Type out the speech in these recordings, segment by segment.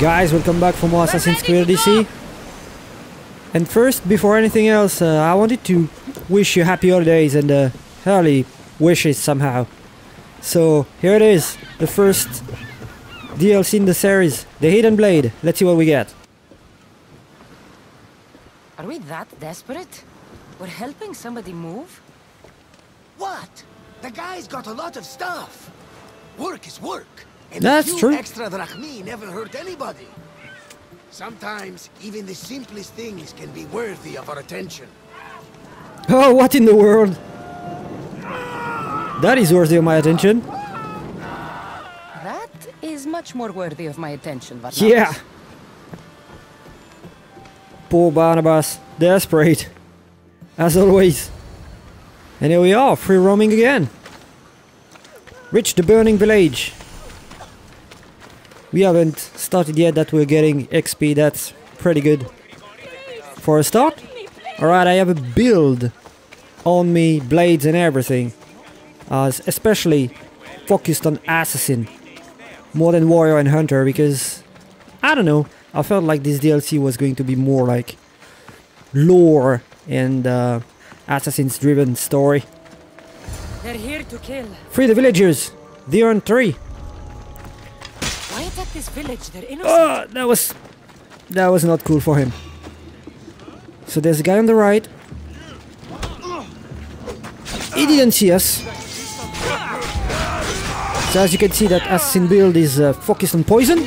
Guys, welcome back for more Assassin's Creed Odyssey. And first, before anything else, uh, I wanted to wish you happy holidays and uh, early wishes somehow. So, here it is, the first DLC in the series, The Hidden Blade. Let's see what we get. Are we that desperate? We're helping somebody move? What? The guy's got a lot of stuff. Work is work. And That's a few true. extra drachmae never hurt anybody. Sometimes, even the simplest things can be worthy of our attention. Oh, what in the world? That is worthy of my attention. That is much more worthy of my attention, Varnavas. Yeah. Poor Barnabas, desperate. As always. And here we are, free roaming again. Reach the burning village. We haven't started yet that we're getting XP, that's pretty good. For a start. Alright, I have a build on me, blades and everything. Uh, especially focused on assassin. More than warrior and hunter because I don't know. I felt like this DLC was going to be more like lore and uh, assassins driven story. They're here to kill. Free the villagers! They earn three. This village? They're innocent. Oh, that was that was not cool for him. So there's a guy on the right. He didn't see us. So as you can see that assassin build is uh, focused on poison.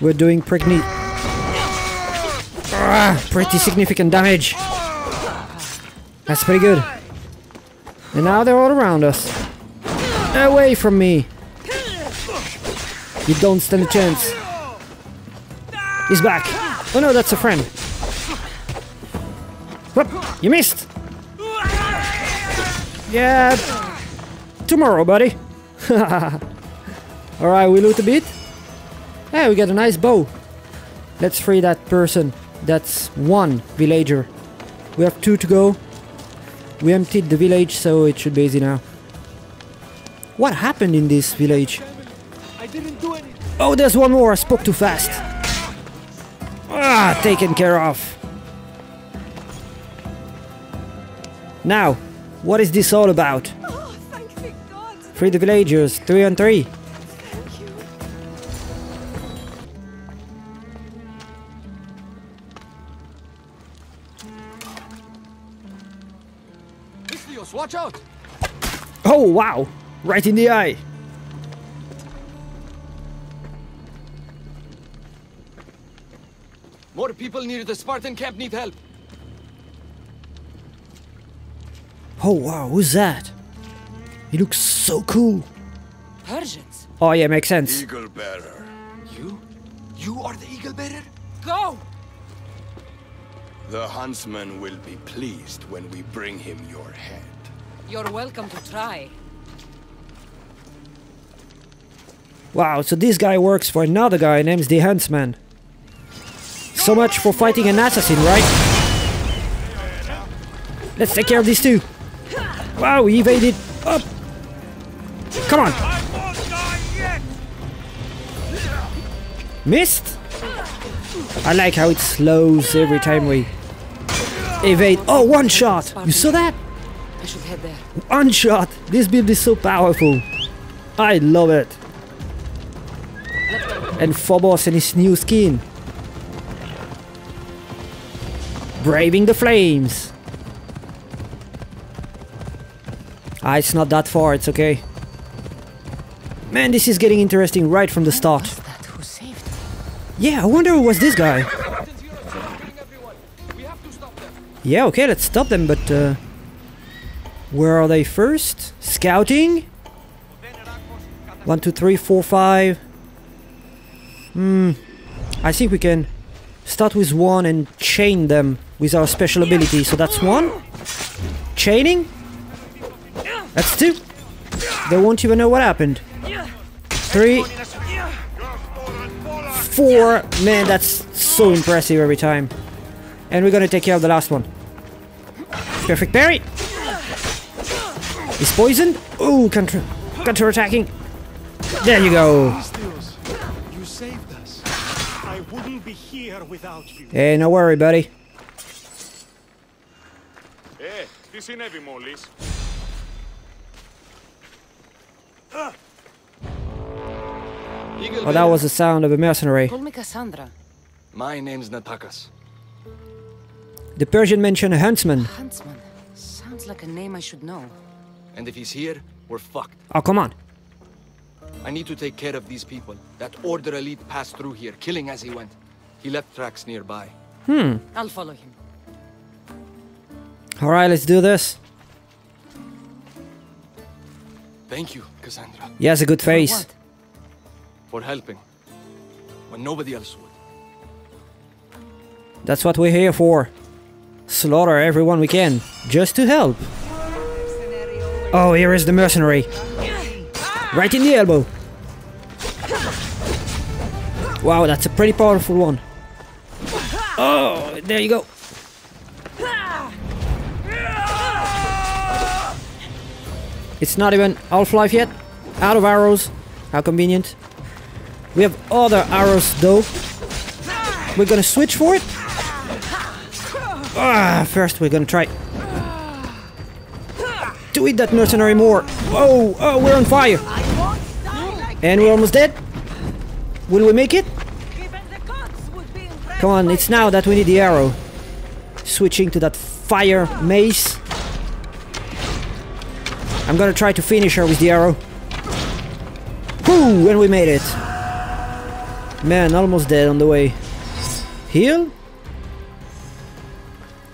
We're doing pretty Ah, pretty significant damage. That's pretty good. And now they're all around us. Away from me. You don't stand a chance. He's back. Oh no, that's a friend. Whoop, you missed. Yeah. Tomorrow, buddy. Alright, we loot a bit. Hey, we got a nice bow. Let's free that person. That's one villager. We have two to go. We emptied the village, so it should be easy now. What happened in this village? Oh, there's one more. I spoke too fast. Ah, taken care of. Now, what is this all about? Oh, thank God. Free the villagers, three on three. Thank you. Istios, watch out! Oh, wow. Right in the eye. More people near the Spartan camp need help. Oh, wow. Who's that? He looks so cool. Persians. Oh, yeah, makes sense. Eagle bearer. You? You are the eagle bearer? Go! The huntsman will be pleased when we bring him your head. You're welcome to try. Wow, so this guy works for another guy named the Huntsman. So much for fighting an assassin, right? Let's take care of these two. Wow, he evaded. Up. Come on. Missed? I like how it slows every time we evade. Oh, one shot. You saw that? I should head there. One shot. This build is so powerful. I love it. And Phobos and his new skin. Braving the flames. Ah, it's not that far, it's okay. Man, this is getting interesting right from the start. Was that who saved me? Yeah, I wonder who was this guy. Spartans here are surrounding everyone. We have to stop them. Yeah, okay, let's stop them, but uh, where are they first? Scouting? One, two, three, four, five. Hmm. I think we can start with one and chain them with our special ability. So that's one. Chaining. That's two. They won't even know what happened. Three. Four. Man, that's so impressive every time. And we're gonna take care of the last one. Perfect parry. He's poisoned. Ooh, counter, counter attacking. There you go. You saved us. I wouldn't be here without you. Hey, no worry, buddy. Ε, τι συνέβη μόλις. Eagle Oh, that was the sound of a mercenary. Call me Cassandra. My name's Natakas. The Persian mentioned a huntsman. Huntsman. Sounds like a name I should know. And if he's here, we're fucked. Oh, come on. I need to take care of these people. That Order Elite passed through here, killing as he went. He left tracks nearby. Hmm. I'll follow him. Alright, let's do this. Thank you, Cassandra, He has a good face. what? for helping. When nobody else would. That's what we're here for. Slaughter everyone we can, just to help. Oh, here is the mercenary. Right in the elbow. Wow, that's a pretty powerful one. Oh, there you go. It's not even Half-Life yet. Out of arrows. How convenient. We have other arrows though. We're gonna switch for it. Ah, first we're gonna try to eat that mercenary more. Whoa, oh, we're on fire. And we're almost dead. Will we make it? Come on, it's now that we need the arrow. Switching to that fire mace. I'm gonna try to finish her with the arrow. Whoo, and we made it. Man, almost dead on the way. Heal?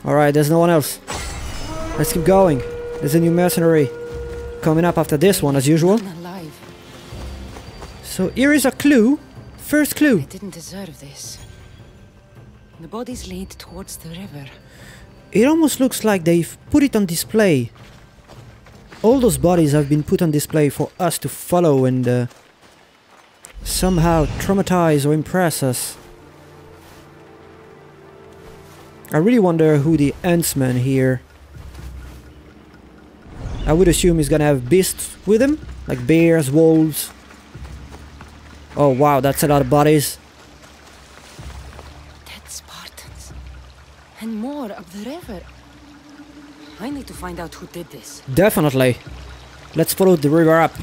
Alright, there's no one else. Let's keep going. There's a new mercenary coming up after this one, as usual. So here is a clue. First clue. I didn't deserve this. The bodies lead towards the river. It almost looks like they've put it on display. All those bodies have been put on display for us to follow and uh, somehow traumatize or impress us. I really wonder who the huntsman here. I would assume he's gonna have beasts with him, like bears, wolves. Oh wow, that's a lot of bodies. And more up the river. I need to find out who did this. Definitely. Let's follow the river up.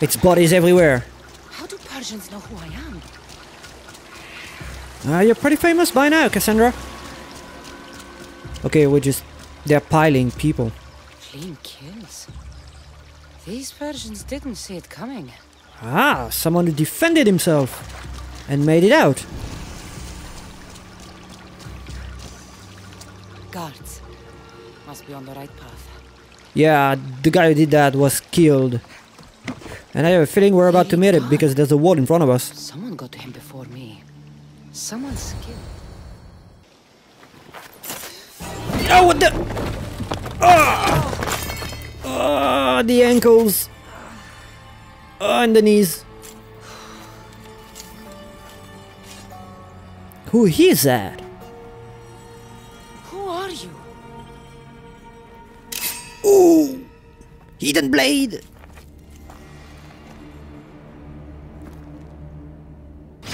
It's bodies everywhere. How do Persians know who I am? Uh, you're pretty famous by now, Cassandra. Okay, we're just... They're piling people. Clean kills. These Persians didn't see it coming. Ah, someone who defended himself. And made it out. Guards. Must be on the right path. Yeah, the guy who did that was killed. And I have a feeling we're about to meet it because there's a wall in front of us. Someone got to him before me. Someone skilled. Oh, what the... Ah! Ah, the ankles. Ah, and the knees. Who is that? Ooh! Hidden blade!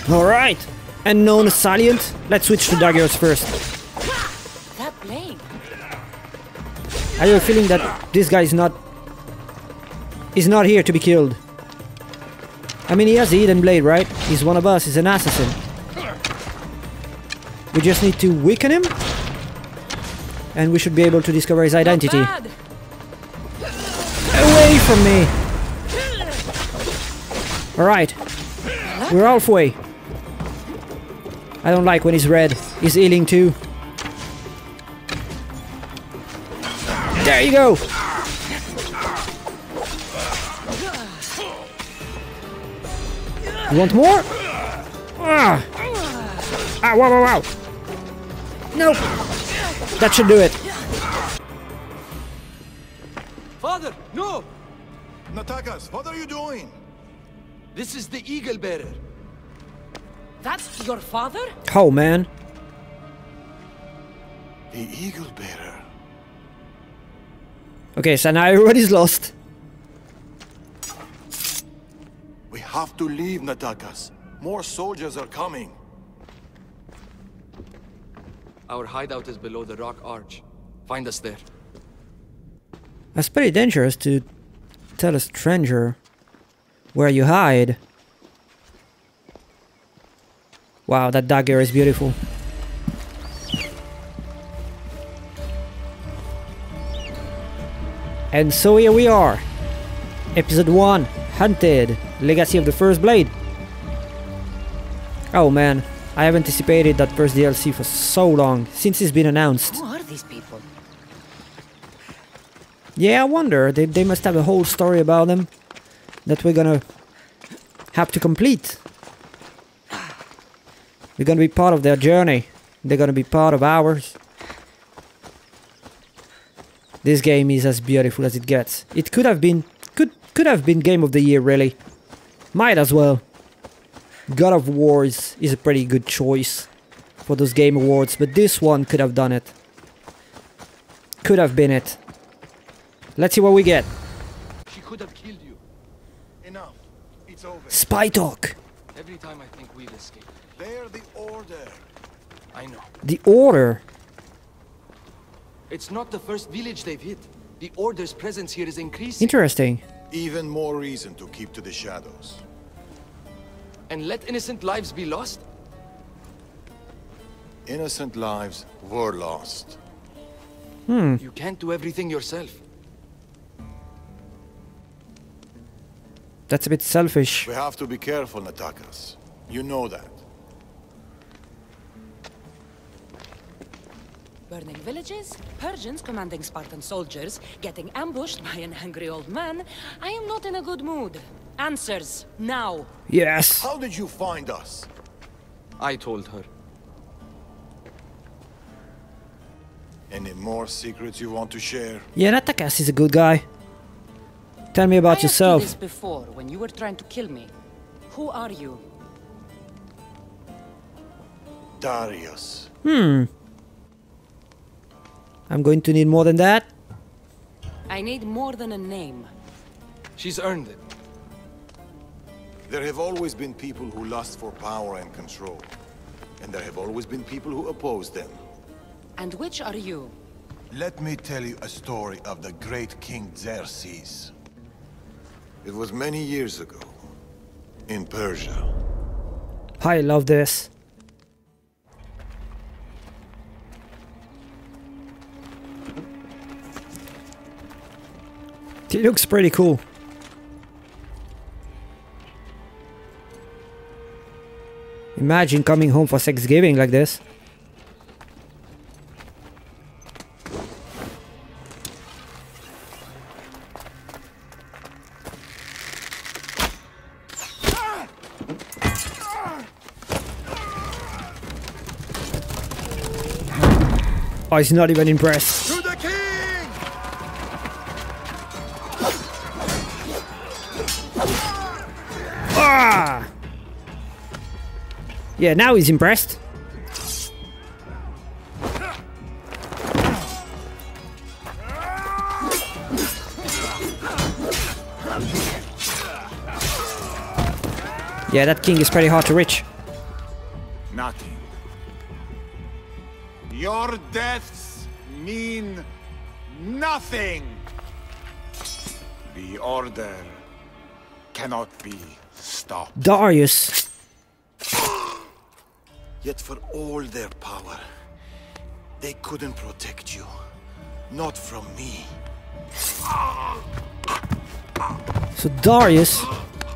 Alright! Unknown assailant. Let's switch to daggers first. That blade. I have a feeling that this guy is not... is not here to be killed. I mean, he has the hidden blade, right? He's one of us, he's an assassin. We just need to weaken him. And we should be able to discover his identity. Bad. From me! Alright. We're halfway. I don't like when he's red. He's healing too. There you go! You want more? Ah! Ah, wow, wow, wow! Nope! That should do it. Father, no! Natakas, what are you doing? This is the Eagle Bearer. That's your father? Oh, man. The Eagle Bearer. Okay, so now everybody's lost. We have to leave, Natakas. More soldiers are coming. Our hideout is below the rock arch. Find us there. That's pretty dangerous to tell a stranger where you hide. Wow, that dagger is beautiful. And so here we are. Episode 1 Hunted Legacy of the First Blade. Oh man, I have anticipated that first DLC for so long, since it's been announced. Who are these people? Yeah, I wonder. They, they must have a whole story about them that we're gonna have to complete. We're gonna be part of their journey. They're gonna be part of ours. This game is as beautiful as it gets. It could have been could could have been game of the year really. Might as well. God of War is, is a pretty good choice for those game awards, but this one could have done it. Could have been it. Let's see what we get. She could have killed you. Enough. It's over. Spy talk. Every time I think we'll escape. They're the order. I know. The order. It's not the first village they've hit. The Order's presence here is increasing. Interesting. Even more reason to keep to the shadows. and let innocent lives be lost? Innocent lives were lost. Hmm. You can't do everything yourself. That's a bit selfish. We have to be careful, Natakas. You know that. Burning villages, Persians commanding Spartan soldiers, getting ambushed by an angry old man. I am not in a good mood. Answers, now. Yes. How did you find us? I told her. Any more secrets you want to share? Yeah, Natakas is a good guy. Tell me about I asked you yourself. this before when you were trying to kill me. Who are you? Darius. Hmm. I'm going to need more than that. I need more than a name. She's earned it. There have always been people who lust for power and control. And there have always been people who oppose them. And which are you? Let me tell you a story of the great King Xerxes. It was many years ago, in Persia. I love this. It looks pretty cool. Imagine coming home for Thanksgiving like this. He's not even impressed. To the king! Ah! Yeah, now he's impressed. Yeah, that king is pretty hard to reach. Your deaths mean nothing. The Order cannot be stopped. Darius. Yet for all their power, they couldn't protect you. Not from me. So Darius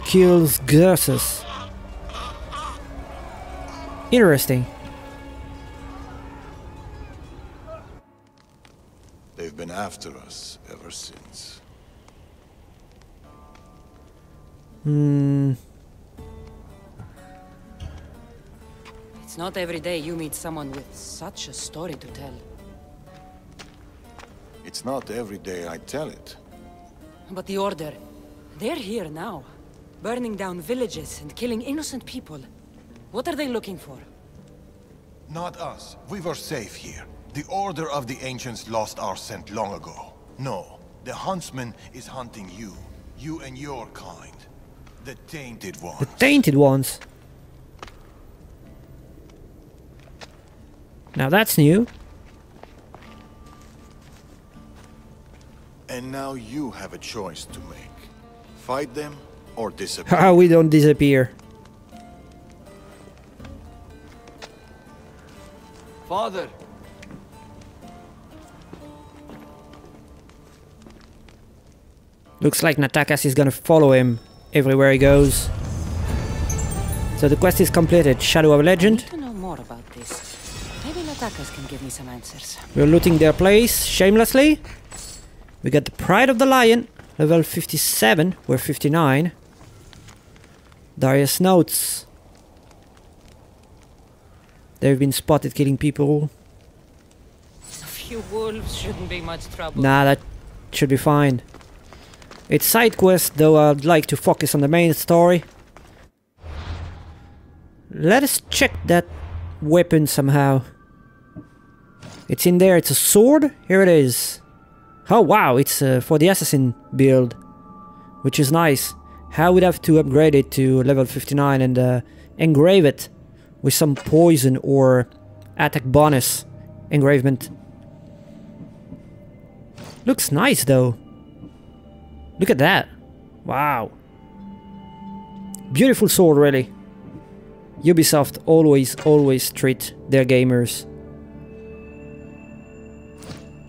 kills Xerxes. Interesting. After us ever since. Hmm. It's not every day you meet someone with such a story to tell. It's not every day I tell it. But the Order, they're here now. Burning down villages and killing innocent people. What are they looking for? Not us. We were safe here. The Order of the Ancients lost our scent long ago. No, the Huntsman is hunting you. You and your kind. The Tainted Ones. The tainted ones. Now that's new. And now you have a choice to make. Fight them or disappear. How we don't disappear. Father! Looks like Natakas is gonna follow him everywhere he goes. So the quest is completed. Shadow of Legend. need to know more about this. Maybe Natakas can give me some answers. We're looting their place shamelessly. We got the Pride of the Lion, level 57. We're 59. Darius notes. They've been spotted killing people. A few wolves shouldn't be much trouble. Nah, that should be fine. It's side quest, though I'd like to focus on the main story. Let us check that weapon somehow. It's in there, it's a sword? Here it is. Oh wow, it's uh, for the assassin build. Which is nice. How would have to upgrade it to level 59 and uh, engrave it with some poison or attack bonus engravement. Looks nice though. Look at that. Wow. Beautiful sword really. Ubisoft always, always treat their gamers.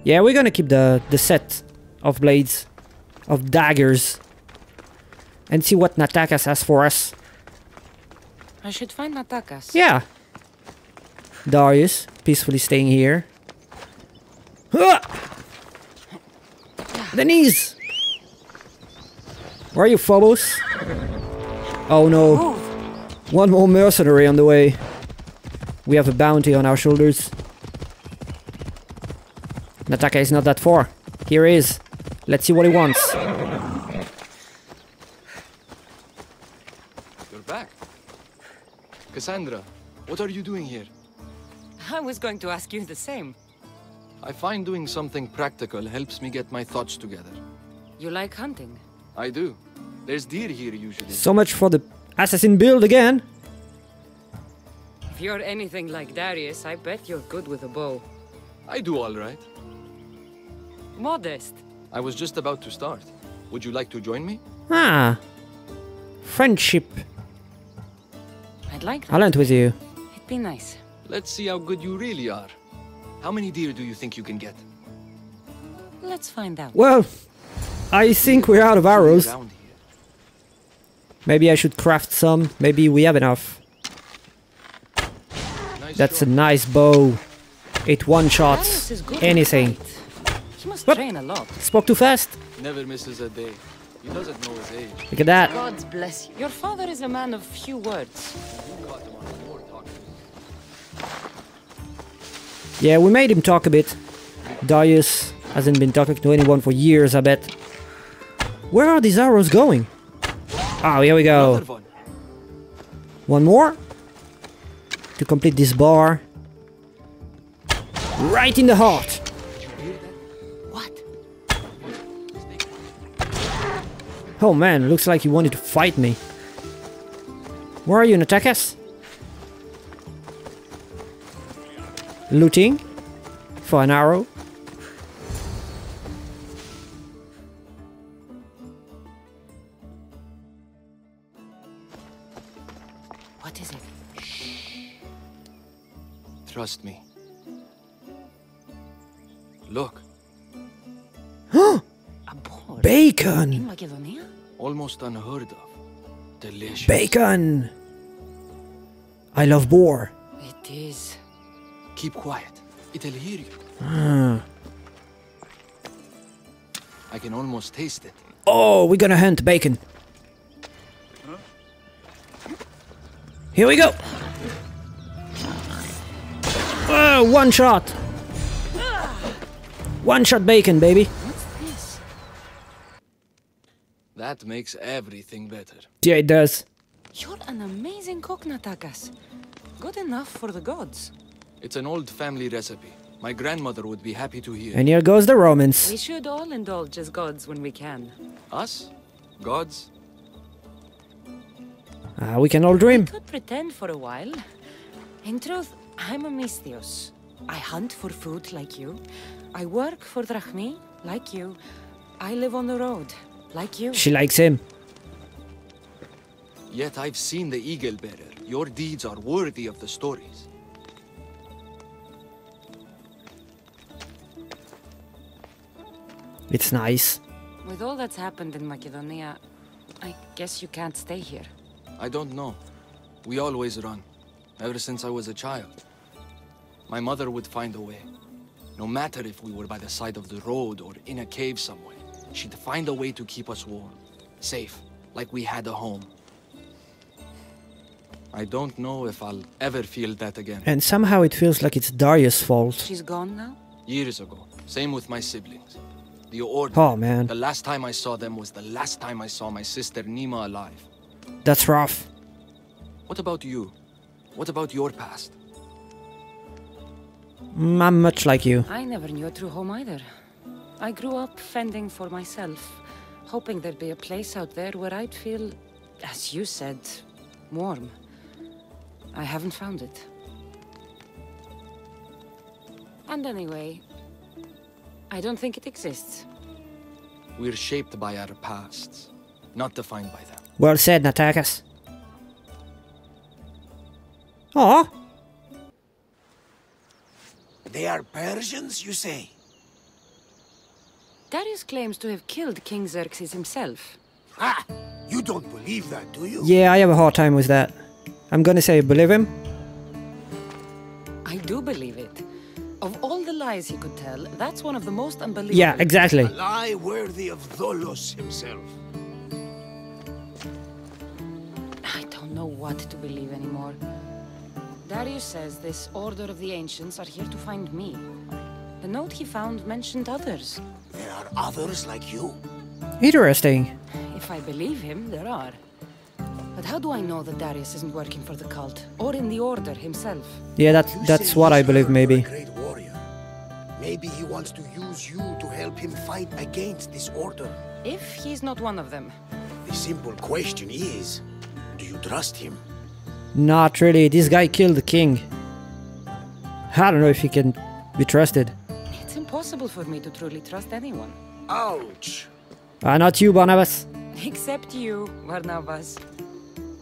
Yeah, we're gonna keep the, the set of blades, of daggers, and see what Natakas has for us. I should find Natakas. Yeah. Darius, peacefully staying here. The knees! Where are you, Phobos? Oh no. One more mercenary on the way. We have a bounty on our shoulders. Nataka is not that far. Here he is. Let's see what he wants. You're back. Cassandra, what are you doing here? I was going to ask you the same. I find doing something practical helps me get my thoughts together. You like hunting? I do. There's deer here usually. So much for the assassin build again. If you're anything like Darius, I bet you're good with a bow. I do all right. Modest. I was just about to start. Would you like to join me? Ah. Friendship. I'd like I that. learned with you. It'd be nice. Let's see how good you really are. How many deer do you think you can get? Let's find out. Well, I think we're out of arrows. Around here. Maybe I should craft some. Maybe we have enough. Nice That's a nice bow. It one Darius shots is good with anything. fight. He must What? train a lot. Spoke too fast. Never misses a day. He doesn't know his age. Look at that. God bless you. Your father is a man of few words. You caught him on war talking. Yeah, we made him talk a bit. Darius hasn't been talking to anyone for years, I bet. Where are these arrows going? Oh, here we go. One. One more. To complete this bar. Right in the heart. What? Oh man, looks like you wanted to fight me. Where are you, Natakas? Looting? For an arrow? Trust me. Look, A boar. In Bacon! Macedonia? almost unheard of. Delicious. Bacon! I love boar. It is. Keep quiet. It'll hear you. Ah. I can almost taste it. Oh, we're gonna hunt bacon. Here we go. Oh, one shot. One shot bacon, baby. That makes everything better. Yeah, it does. You're an amazing cook, Natakas. Good enough for the gods. It's an old family recipe. My grandmother would be happy to hear. And here goes the Romans. We should all indulge as gods when we can. Us? Gods? Ah, we can all dream. Could pretend for a while. In truth, I'm a Misthios. I hunt for food like you. I work for Drachmae like you. I live on the road like you. She likes him. Yet I've seen the Eagle Bearer. Your deeds are worthy of the stories. It's nice. With all that's happened in Macedonia, I guess you can't stay here. I don't know. We always run. Ever since I was a child. My mother would find a way. No matter if we were by the side of the road or in a cave somewhere, she'd find a way to keep us warm. Safe. Like we had a home. I don't know if I'll ever feel that again. And somehow it feels like it's Darius' fault. She's gone now? Years ago. Same with my siblings. The Order. Oh man, The last time I saw them was the last time I saw my sister Nima alive. that's rough. What about you? What about your past? Mm, I'm much like you. I never knew a true home either. I grew up fending for myself, hoping there'd be a place out there where I'd feel, as you said, warm. I haven't found it. And anyway, I don't think it exists. We're shaped by our pasts, not defined by them. Well said, Natakas. Aw, They are Persians, you say? Darius claims to have killed King Xerxes himself. Ha! You don't believe that, do you? yeah, I have a hard time with that. I'm gonna say believe him. I do believe it. Of all the lies he could tell, that's one of the most unbelievable. Yeah, exactly. A lie worthy of Tholos himself. I don't know what to believe anymore. Darius says this Order of the Ancients are here to find me. The note he found mentioned others. There are others like you. Interesting. If I believe him, there are. But how do I know that Darius isn't working for the cult, or in the Order himself? Yeah, that that's what I believe. Maybe. you're a great warrior. Maybe he wants to use you to help him fight against this order. If he's not one of them. The simple question is, do you trust him? Not really. This guy killed the king. I don't know if he can be trusted. It's impossible for me to truly trust anyone. Ouch! Ah, not you, Barnabas. Except you, Barnabas.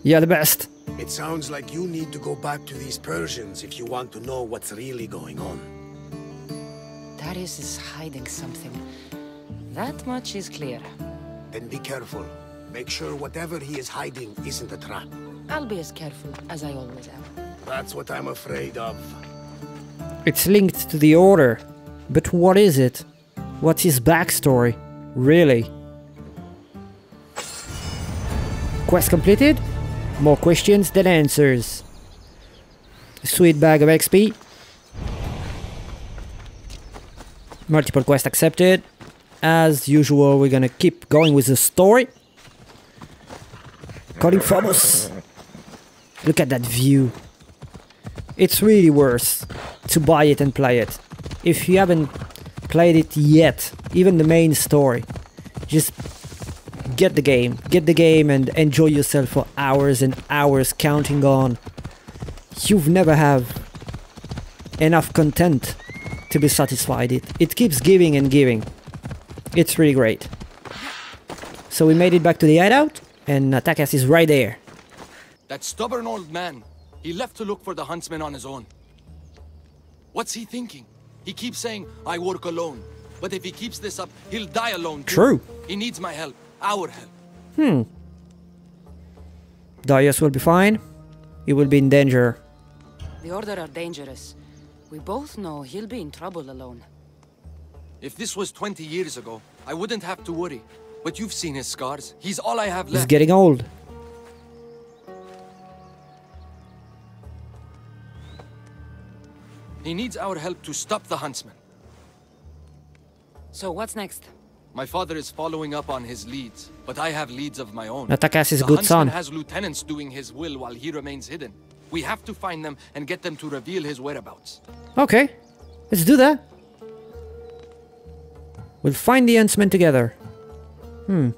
You're the best. It sounds like you need to go back to these Persians if you want to know what's really going on. Darius is hiding something. That much is clear. Then be careful. Make sure whatever he is hiding isn't a trap. I'll be as careful as I always am. That's what I'm afraid of. It's linked to the order. But what is it? What's his backstory? Really? Quest completed? More questions than answers. Sweet bag of XP. Multiple quest accepted. As usual, we're gonna keep going with the story. Calling Phobos. Look at that view. It's really worth to buy it and play it. If you haven't played it yet, even the main story, just get the game. Get the game and enjoy yourself for hours and hours counting on. You've never have enough content to be satisfied. It it keeps giving and giving. It's really great. So we made it back to the hideout and Takas is right there. That stubborn old man. He left to look for the huntsman on his own. What's he thinking? He keeps saying, I work alone. But if he keeps this up, he'll die alone. too. True. He needs my help. Our help. Hmm. Darius will be fine. He will be in danger. The Order are dangerous. We both know he'll be in trouble alone. If this was 20 years ago, I wouldn't have to worry. But you've seen his scars. He's all I have left. He's getting old. He needs our help to stop the huntsman. So what's next? My father is following up on his leads, but I have leads of my own. Natakas is the good huntsman son. has lieutenants doing his will while he remains hidden. We have to find them and get them to reveal his whereabouts. Okay, let's do that. We'll find the huntsman together. Hmm.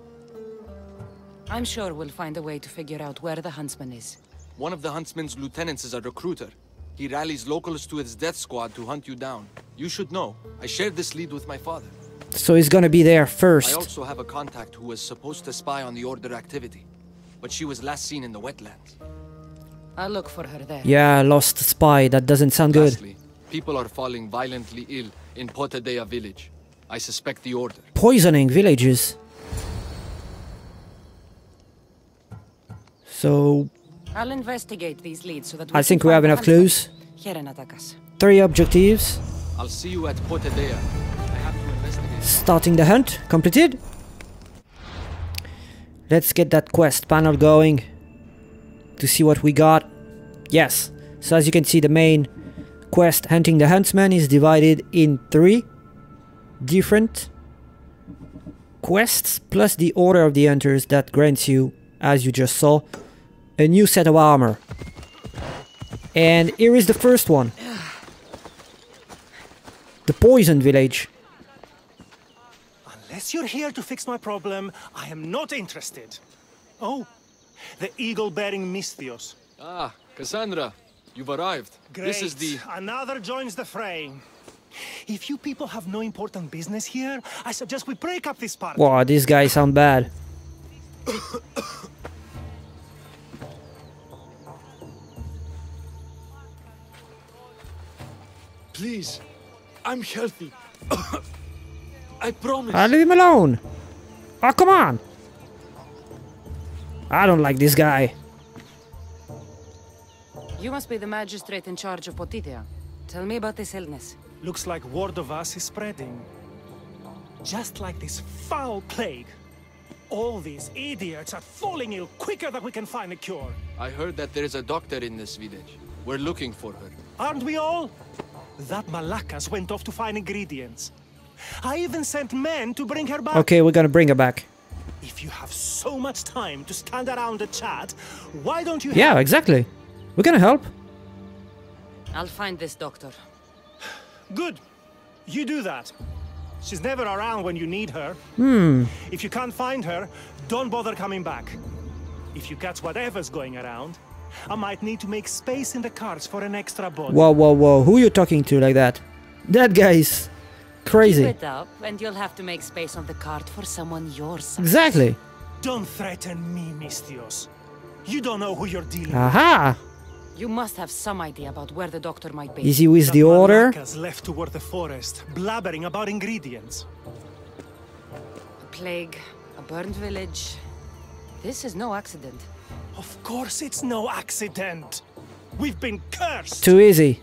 I'm sure we'll find a way to figure out where the huntsman is. One of the huntsman's lieutenants is a recruiter. He rallies locals to his death squad to hunt you down. You should know. I shared this lead with my father. So he's gonna be there first. I also have a contact who was supposed to spy on the Order activity, but she was last seen in the wetlands. I'll look for her there. Yeah, lost spy. That doesn't sound good. Lastly, people are falling violently ill in Potidaia village. I suspect the Order. Poisoning villages. So I'll investigate these leads so that I think we have enough clues. Here in Three objectives. I'll see you at Potidaia. I have to investigate. Starting the hunt. Completed. Let's get that quest panel going to see what we got. Yes. So as you can see the main quest hunting the huntsman is divided in three different quests plus the order of the hunters that grants you as you just saw a new set of armor. And here is the first one. The poison village. Unless you're here to fix my problem, I am not interested. Oh, the eagle-bearing Misthios. Ah, Cassandra, you've arrived. Great. This is the. Another joins the fray. If you people have no important business here, I suggest we break up this party. Wow, these guys sound bad. Please, I'm healthy. I promise. Ah, leave him alone. Oh, come on. I don't like this guy. You must be the magistrate in charge of Potidaia. Tell me about this illness. Looks like word of us is spreading. Just like this foul plague. All these idiots are falling ill quicker than we can find a cure. I heard that there is a doctor in this village. We're looking for her. Aren't we all? That Malakas went off to find ingredients. I even sent men to bring her back. Okay, we're gonna bring her back. If you have so much time to stand around and chat, why don't you Yeah, exactly. We're gonna help. I'll find this doctor. Good. You do that. She's never around when you need her. Hmm. If you can't find her, don't bother coming back. If you catch whatever's going around, I might need to make space in the carts for an extra body. Whoa, whoa, whoa. Who are you talking to like that? That guy's crazy. Keep it up, and you'll have to make space on the cart for someone your size. Exactly. Don't threaten me, Misthios. You don't know who you're dealing with. Aha. You must have some idea about where the doctor might be. Is he with the order? Malakas left toward the forest, blabbering about ingredients. A plague, a burned village. This is no accident. Of course it's no accident. We've been cursed. Too easy.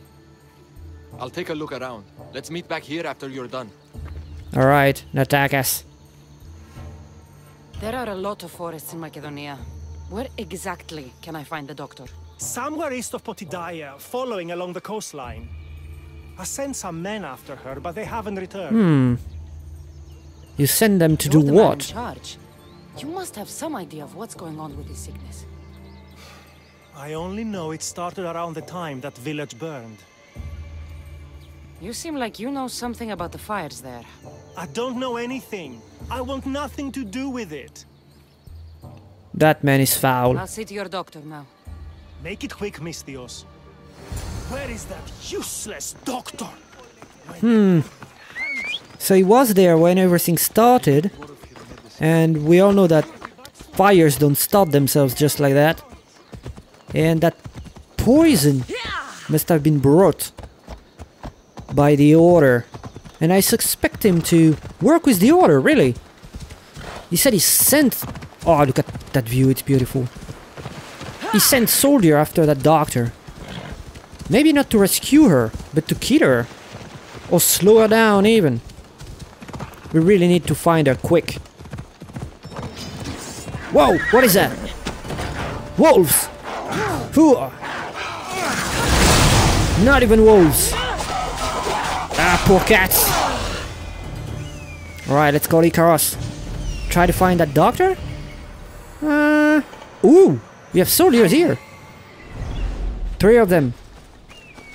I'll take a look around. Let's meet back here after you're done. Alright, attack us. There are a lot of forests in Macedonia. Where exactly can I find the doctor? Somewhere east of Potidaia, following along the coastline. I sent some men after her, but they haven't returned. Hmm. You send them to You're do the man in what? charge. You must have some idea of what's going on with his sickness. I only know it started around the time that village burned. You seem like you know something about the fires there. I don't know anything. I want nothing to do with it. That man is foul. I'll see to your doctor now. Make it quick, Misthios. Where is that useless doctor? Hmm. So he was there when everything started, and we all know that fires don't start themselves just like that. And that poison must have been brought by the Order. And I suspect him to work with the Order, really. He said he sent... Oh, look at that view, it's beautiful. He sent soldier after that doctor. Maybe not to rescue her, but to kill her. Or slow her down even. We really need to find her quick. Whoa, what is that? Wolves! Who. Not even wolves. Ah, poor cats. Alright, let's go Ikaros. Try to find that doctor? Uh, ooh, we have soldiers here. Three of them.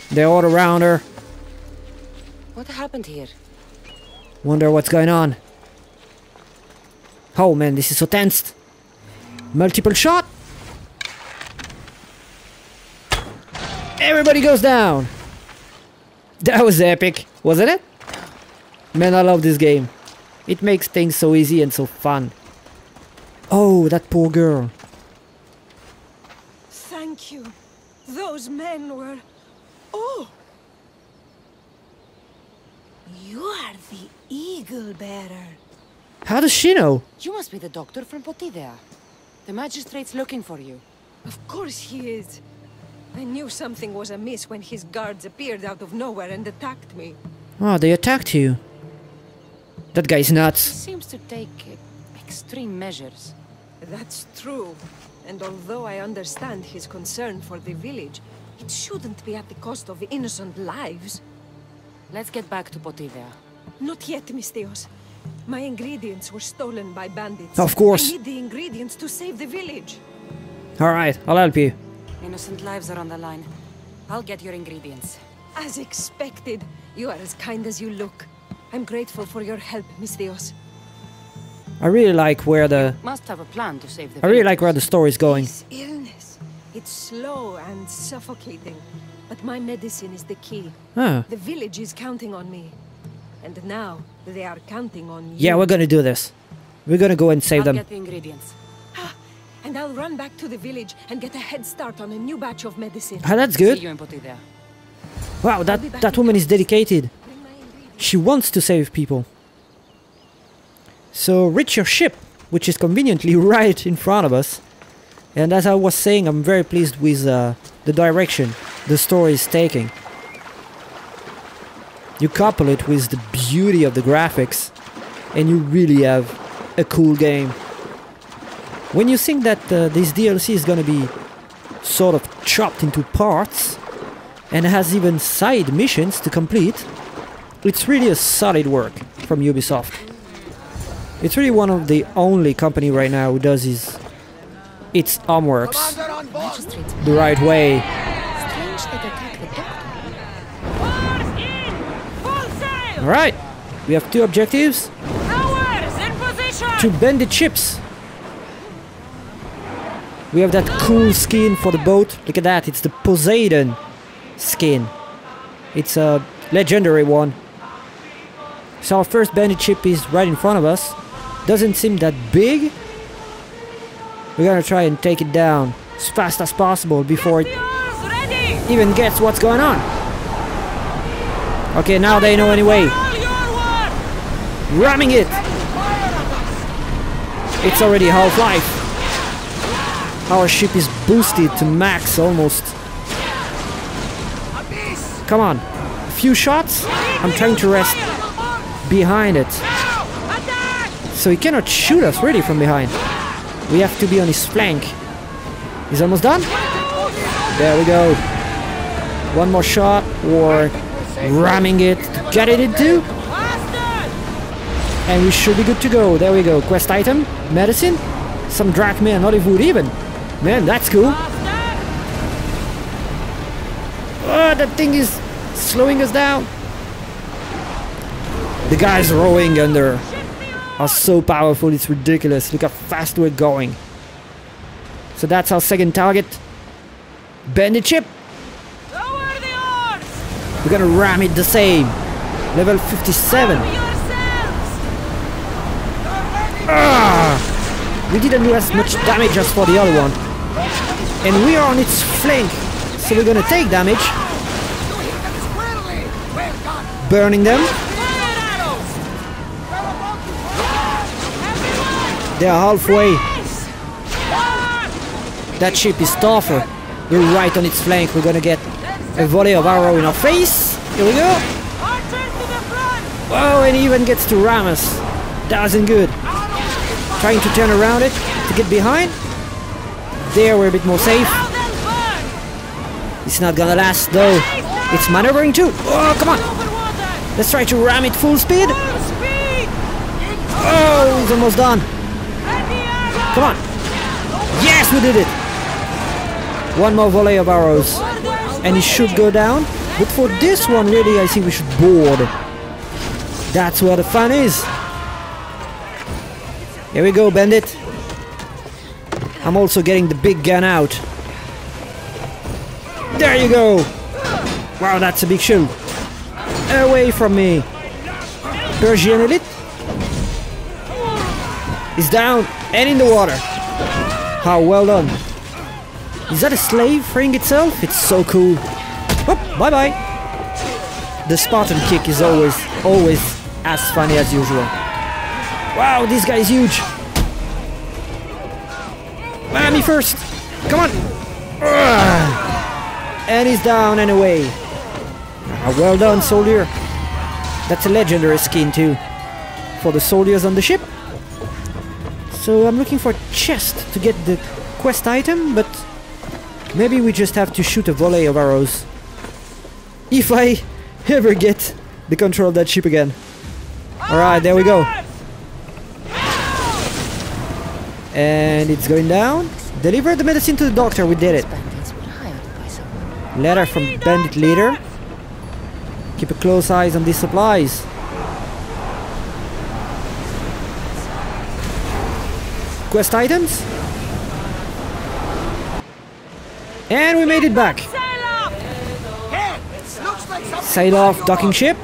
They're all around her. What happened here? Wonder what's going on. Oh man, this is so tense. Multiple shot. Everybody goes down. That was epic, wasn't it? Man, I love this game. It makes things so easy and so fun. Oh, that poor girl. Thank you. Those men were... Oh! You are the Eagle Bearer. How does she know? You must be the doctor from Potidaia. The magistrate's looking for you. Of course he is. I knew something was amiss when his guards appeared out of nowhere and attacked me. Oh, they attacked you. That guy's nuts. He nuts. seems to take uh, extreme measures. That's true. And although I understand his concern for the village, it shouldn't be at the cost of innocent lives. Let's get back to Potidaia. Not yet, Misthios. My ingredients were stolen by bandits. Of course. I need the ingredients to save the village. Alright, I'll help you. Innocent lives are on the line. I'll get your ingredients. As expected, you are as kind as you look. I'm grateful for your help, Misthios. I really like where the Must have a plan to save the I really like where villagers. the story's going. This illness. It's slow and suffocating. But my medicine is the key. Ah. The village is counting on me. And now, they are counting on you. Yeah, we're gonna do this. We're gonna go and save I'll them. get the ingredients. And I'll run back to the village and get a head start on a new batch of medicine. Ah, that's good. you in Potidaia. Wow, that, that woman is dedicated. Bring my ingredients. She wants to save people. So reach your ship, which is conveniently right in front of us. And as I was saying, I'm very pleased with uh, the direction the story is taking. You couple it with the beauty of the graphics, and you really have a cool game. When you think that uh, this DLC is gonna be sort of chopped into parts, and has even side missions to complete, it's really a solid work from Ubisoft. It's really one of the only company right now who does his its homeworks Commander on board! Magistrates. the right way. Strange they attack the doctor. Alright, we have two objectives. To bend the chips. We have that cool skin for the boat. Look at that, it's the Poseidon skin. It's a legendary one. So our first bandit ship is right in front of us. Doesn't seem that big. We're gonna try and take it down as fast as possible before it even gets what's going on. Okay, now they know anyway. Ramming it! It's already Half-Life. Our ship is boosted to max almost. Come on. A few shots? I'm trying to rest behind it. So he cannot shoot us really from behind. We have to be on his flank. He's almost done? There we go. One more shot or ramming it to get it into. And we should be good to go. There we go. Quest item, medicine, some drachma and olive wood even. Man, that's cool. Oh, that thing is slowing us down. The guys rowing under are so powerful, it's ridiculous. Look how fast we're going. So that's our second target. Bend Bandit ship. We're gonna ram it the same. Level 57. Ah! We didn't do as much damage as for the other one. And we are on its flank. So we're gonna take damage. Burning them. They are halfway. That ship is tougher. We're right on its flank. We're gonna get a volley of arrow in our face. Here we go. Oh, and even gets to ram us. That wasn't good. Trying to turn around it to get behind. There, we're a bit more safe. It's not gonna last though. It's maneuvering too. Oh, come on. Let's try to ram it full speed. Oh, he's almost done. Come on. Yes, we did it. One more volley of arrows. And he should go down. But for this one, really, I think we should board. That's where the fun is. Here we go, bandit. I'm also getting the big gun out. There you go! Wow, that's a big shield. Away from me! Persian elite is down and in the water. How well done. Is that a slave freeing itself? It's so cool. Oh, bye bye. The Spartan kick is always, always as funny as usual. Wow, this guy is huge. Ah, me first. Come on. Ah. And he's down anyway. Ah, well done, soldier. That's a legendary skin too. For the soldiers on the ship. So I'm looking for a chest to get the quest item, but maybe we just have to shoot a volley of arrows. If I ever get the control of that ship again. Alright, there we go. And it's going down. Deliver the medicine to the doctor, we did it. Letter from bandit leader. Keep a close eyes on these supplies. Quest items. And we made it back. Sail off docking ship.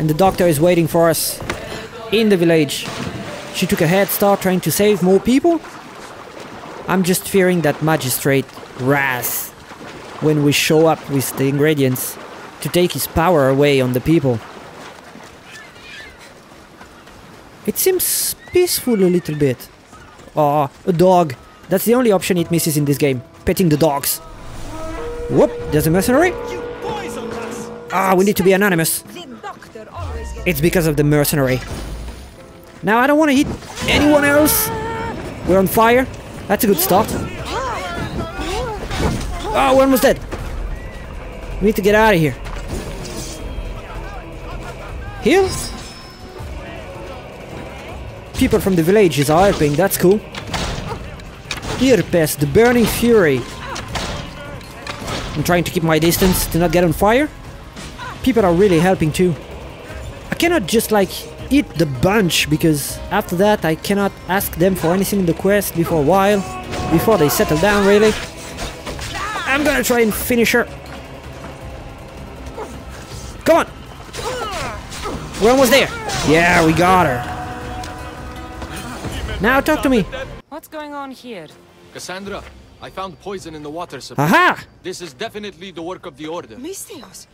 And the doctor is waiting for us in the village. She took a head start trying to save more people. I'm just fearing that magistrate Raz when we show up with the ingredients to take his power away on the people. It seems peaceful a little bit. Ah, a dog. That's the only option it misses in this game. Petting the dogs. Whoop, there's a mercenary. Ah, we need to be anonymous. It's because of the mercenary. Now I don't want to hit anyone else. We're on fire. That's a good start. Oh, we're almost dead. We need to get out of here. Heal? People from the villages are helping, that's cool. Here, Irpes, the Burning Fury. I'm trying to keep my distance to not get on fire. People are really helping too. I cannot just like eat the bunch because after that I cannot ask them for anything in the quest before a while, before they settle down really. I'm gonna try and finish her. Come on! We're almost there. Yeah, we got her. Now talk to me. What's going on here? Cassandra, I found poison in the water supply. Aha! This is definitely the work of the Order. Misthios,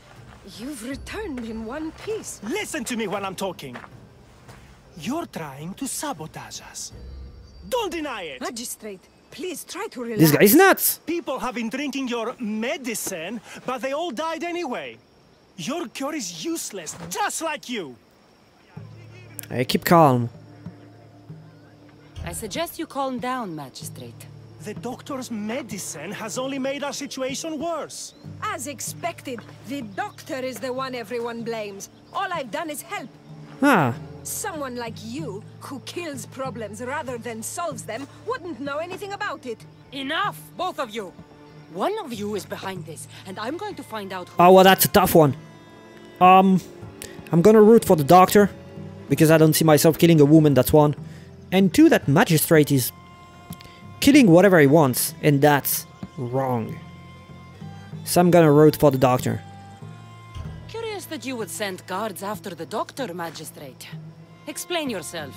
you've returned in one piece. Listen to me while I'm talking. You're trying to sabotage us. Don't deny it! Magistrate, please try to relax. This guy is nuts. People have been drinking your medicine, but they all died anyway. Your cure is useless, just like you. Hey, keep calm. I suggest you calm down, Magistrate. The doctor's medicine has only made our situation worse. As expected, the doctor is the one everyone blames. All I've done is help. Ah, Someone like you, who kills problems rather than solves them, wouldn't know anything about it. Enough, both of you! One of you is behind this, and I'm going to find out who. oh well, that's a tough one. Um, I'm gonna root for the doctor because I don't see myself killing a woman. That's one, and two, that magistrate is killing whatever he wants, and that's wrong. So I'm gonna root for the doctor. Curious that you would send guards after the doctor, Magistrate. Explain yourself.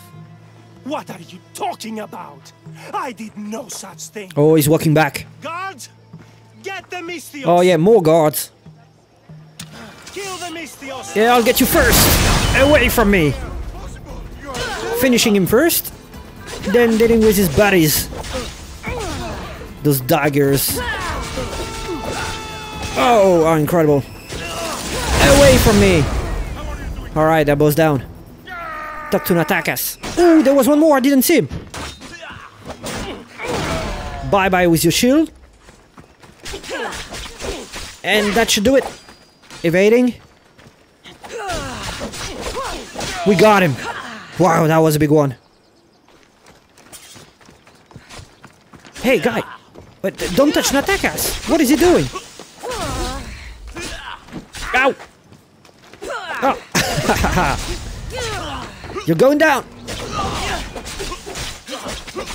What are you talking about? I did no such thing. Oh, he's walking back. Guards, get the Misthios! Oh yeah, more guards. Kill the Misthios! Yeah, I'll get you first. Away from me. Finishing him first, then dealing with his buddies. Those daggers. Oh, oh, incredible. Away from me. Alright, that boss down. Talk to attack us. Oh, there was one more, I didn't see him. Bye bye with your shield. And that should do it. Evading. We got him. Wow, that was a big one. Hey, guy. But don't touch Natakas. What is he doing? Ow. Oh. You're going down.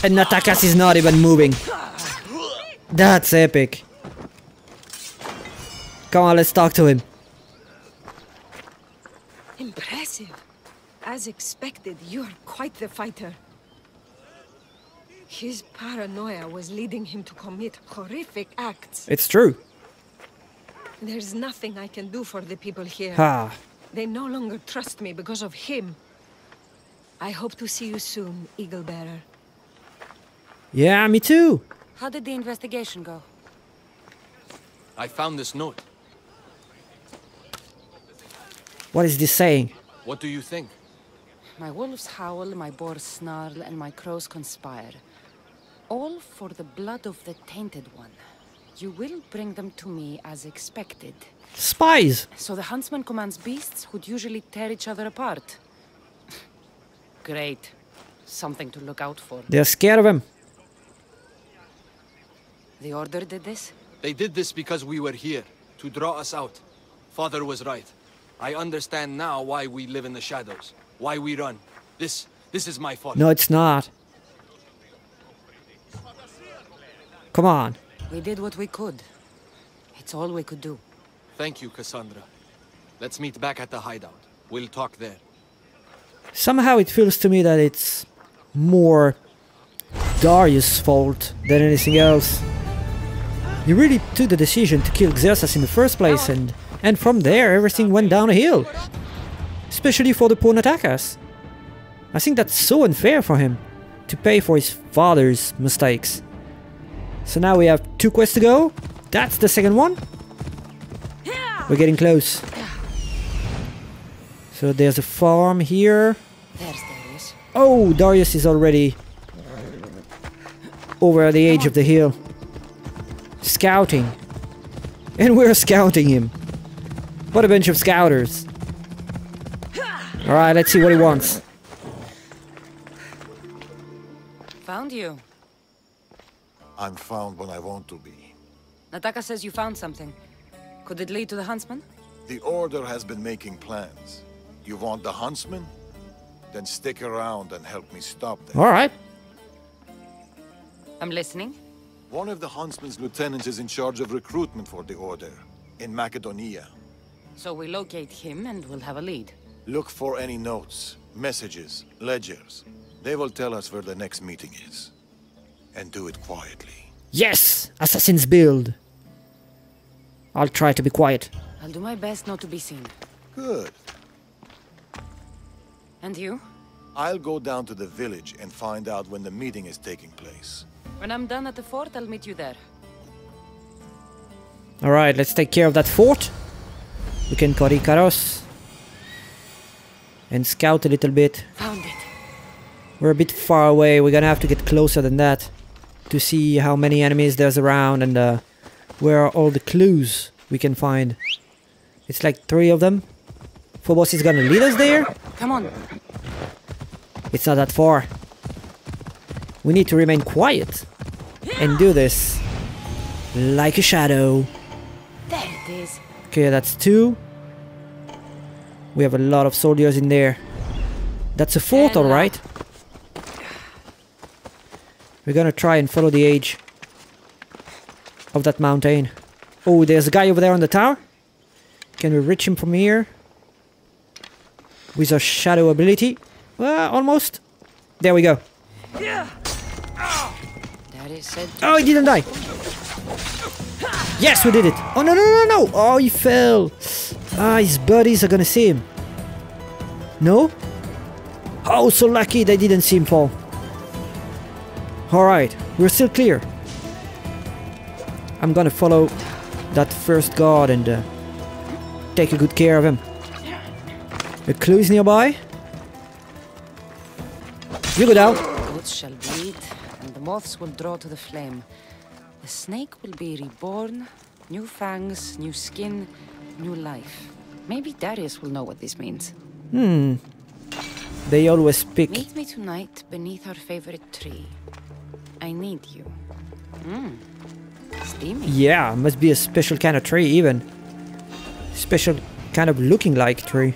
And Natakas is not even moving. That's epic. Come on, let's talk to him. Impressive. As expected, you're quite the fighter. His paranoia was leading him to commit horrific acts. It's true. There's nothing I can do for the people here. Ah, They no longer trust me because of him. I hope to see you soon, Eagle Bearer. yeah, me too. How did the investigation go? I found this note. What is this saying? What do you think? My wolves howl, my boars snarl, and my crows conspire. All for the blood of the Tainted One. You will bring them to me as expected. Spies. So the huntsman commands beasts who'd usually tear each other apart. Great. Something to look out for. They're scared of him. The Order did this? They did this because we were here, to draw us out. Father was right. I understand now why we live in the shadows, why we run. This, this is my fault. No, it's not. Come on. We did what we could. It's all we could do. Thank you, Cassandra. Let's meet back at the hideout. We'll talk there. Somehow it feels to me that it's more Darius' fault than anything else. He really took the decision to kill Xerxes in the first place and, and from there everything went downhill. Especially for the poor Natakas. I think that's so unfair for him to pay for his father's mistakes. So now we have two quests to go. That's the second one. We're getting close. So there's a farm here. There's Darius. Oh, Darius is already over at the edge of the hill. Scouting. And we're scouting him. What a bunch of scouters. Alright, let's see what he wants. Found you. I'm found when I want to be. Nataka says you found something. Could it lead to the huntsman? The Order has been making plans. You want the Huntsman? Then stick around and help me stop them. Alright. I'm listening. One of the Huntsman's lieutenants is in charge of recruitment for the Order, in Macedonia. So we locate him and we'll have a lead. Look for any notes, messages, ledgers. They will tell us where the next meeting is. And do it quietly. Yes! Assassin's build. I'll try to be quiet. I'll do my best not to be seen. Good. And you? I'll go down to the village and find out when the meeting is taking place. When I'm done at the fort, I'll meet you there. Alright, let's take care of that fort. We can call Ikaros. And scout a little bit. Found it. We're a bit far away. We're gonna have to get closer than that. To see how many enemies there's around and uh, where are all the clues we can find. It's like three of them. Phobos is gonna lead us there. Come on. It's not that far. We need to remain quiet and do this like a shadow. There it is. Okay, that's two. We have a lot of soldiers in there. That's a uh, alright. We're gonna try and follow the edge of that mountain. Oh, there's a guy over there on the tower. Can we reach him from here? With our shadow ability? Well, almost. There we go. Oh, he didn't die. Yes, we did it. Oh, no, no, no, no. Oh, he fell. Ah, his buddies are gonna see him. No? Oh, so lucky they didn't see him fall. Alright, we're still clear. I'm gonna follow that first guard and uh, take a good care of him. A clue is nearby. You go down. goats shall bleed, and the moths will draw to the flame. The snake will be reborn, new fangs, new skin, new life. Maybe Darius will know what this means. Hmm. They always pick. Meet me tonight beneath our favorite tree. I need you. Mmm. Steamy. Yeah, must be a special kind of tree even. Special kind of looking like tree.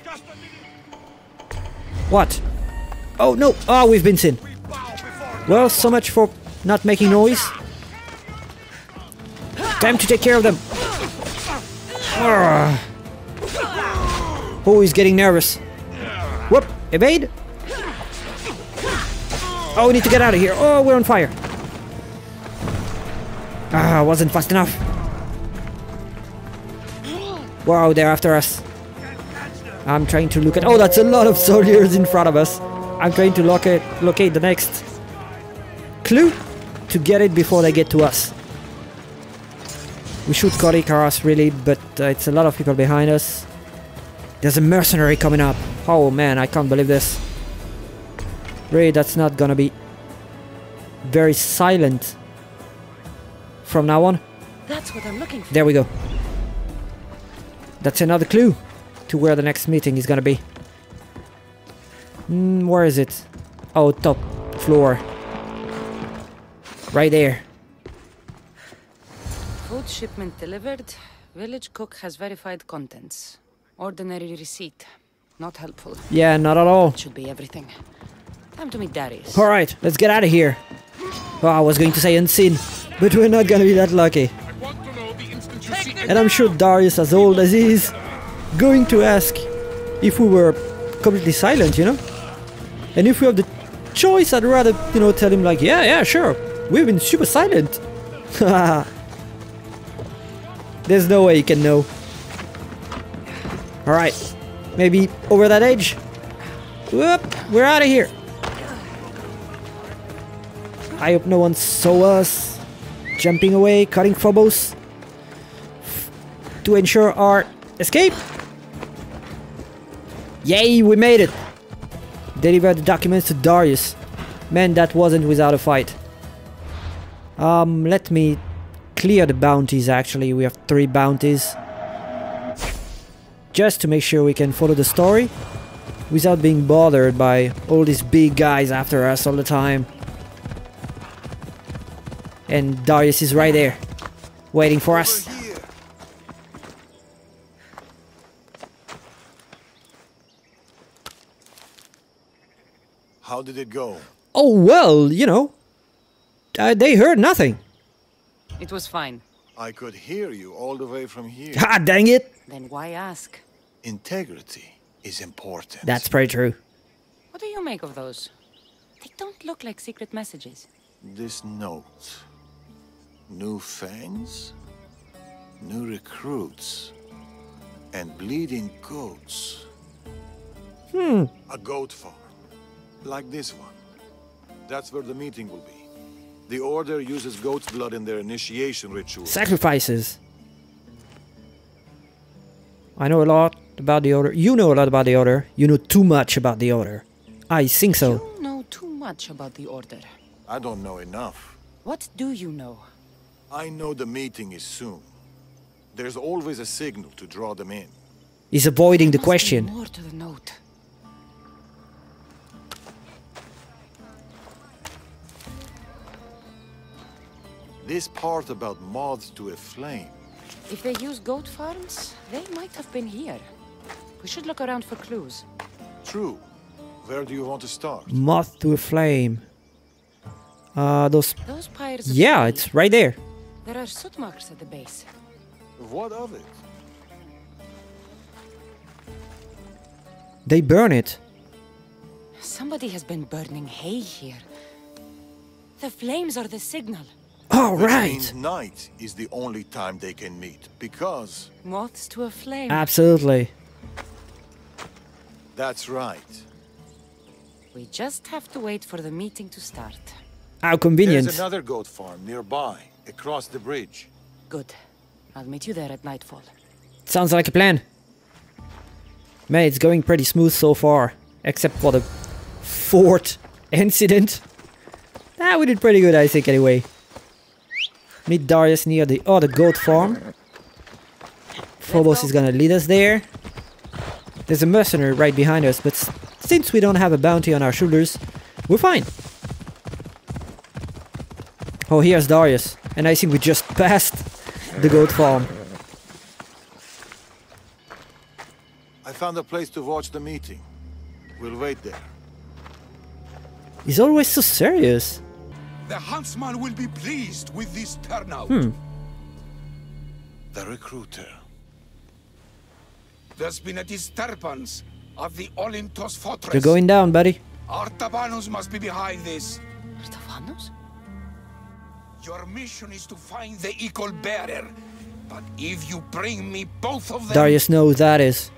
What? Oh no! Oh, we've been seen. Well, so much for not making noise. Time to take care of them. Ah. Oh, he's getting nervous. Whoop! Evade! Oh, we need to get out of here. Oh, we're on fire. Ah, wasn't fast enough. Wow, they're after us. I'm trying to look at. Oh, that's a lot of soldiers in front of us. I'm trying to locate locate the next clue to get it before they get to us. We should cut Ikaros really, but uh, it's a lot of people behind us. There's a mercenary coming up. Oh man, I can't believe this. Really, that's not gonna be very silent from now on. That's what I'm looking for. There we go. That's another clue to where the next meeting is gonna be. Mm, where is it? Oh, top floor. Right there. Food shipment delivered. Village cook has verified contents. Ordinary receipt. Not helpful. Yeah, not at all. Should be everything. Time to meet Darius. Alright, let's get out of here. Oh, I was going to say unseen, but we're not gonna be that lucky. And I'm sure Darius, as old as he is, going to ask if we were completely silent, you know? And if we have the choice, I'd rather, you know, tell him like, yeah, yeah, sure, we've been super silent. There's no way you can know. Alright, maybe over that edge. Whoop, we're out of here. I hope no one saw us. Jumping away, cutting Phobos. To ensure our escape. Yay, we made it! Deliver the documents to Darius. Man, that wasn't without a fight. Um, let me clear the bounties actually. We have three bounties. Just to make sure we can follow the story without being bothered by all these big guys after us all the time. And Darius is right there, waiting for us. Over here. How did it go? Oh, well, you know, uh, they heard nothing. It was fine. I could hear you all the way from here. Ah, dang it! Then why ask? Integrity is important. That's pretty true. What do you make of those? They don't look like secret messages. This note. New fangs, new recruits, and bleeding goats. Hmm. A goat farm, like this one. That's where the meeting will be. The Order uses goat's blood in their initiation ritual. Sacrifices. I know a lot about the Order. You know a lot about the Order. You know too much about the Order. I think so. You know too much about the Order. I don't know enough. What do you know? I know the meeting is soon. There's always a signal to draw them in. He's avoiding the question. More to the note. This part about moths to a flame. If they use goat farms, they might have been here. We should look around for clues. True. Where do you want to start? Moth to a flame. Uh, those. Those pyres. Yeah, steel, it's right there. There are soot marks at the base. What of it? They burn it. Somebody has been burning hay here. The flames are the signal. All Which right. means night is the only time they can meet, because... Moths to a flame. Absolutely. That's right. we just have to wait for the meeting to start. How convenient. There's another goat farm nearby, across the bridge. Good. I'll meet you there at nightfall. Sounds like a plan. Man, it's going pretty smooth so far. Except for the fort incident. Ah, we did pretty good, I think, anyway. Meet Darius near the oh, other goat farm. Phobos is gonna lead us there. There's a mercenary right behind us, but since we don't have a bounty on our shoulders, we're fine. Oh, here's Darius. And I think we just passed the goat farm. I found a place to watch the meeting. We'll wait there. He's always so serious. The huntsman will be pleased with this turnout. Hmm. The recruiter. There's been a disturbance of the Olynthos fortress. You're going down, buddy. Artabanus must be behind this. Artabanus? Your mission is to find the Eagle Bearer. But if you bring me both of them, Darius knows that is.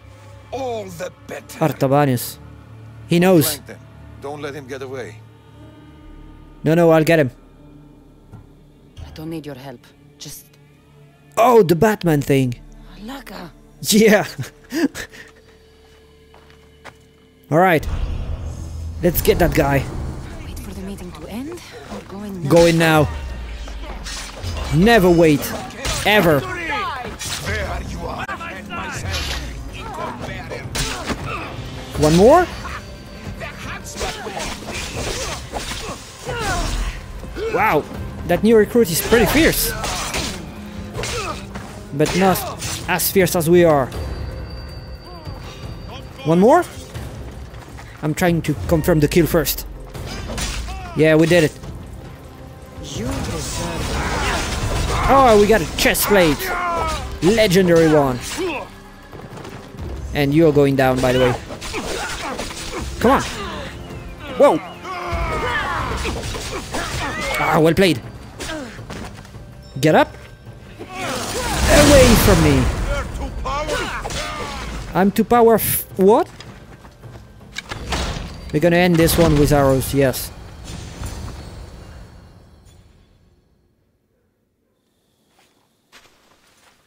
all the better. Artabanus. He knows. Don't let him get away. No, no, I'll get him. I don't need your help. Just Oh, the Batman thing. Laga. Yeah. Alright. Let's get that guy. Wait for the meeting to end or going now? Going now. Never wait. Ever. There you are. And myself, Eagle Bearer. One more? Wow. That new recruit is pretty fierce. But not as fierce as we are. One more? I'm trying to confirm the kill first. Yeah, we did it. Oh, we got a chest plate. Legendary one. And you're going down, by the way. Come on. Whoa. Ah, well played. Get up. Away from me. I'm too power. what? We're gonna end this one with arrows, yes.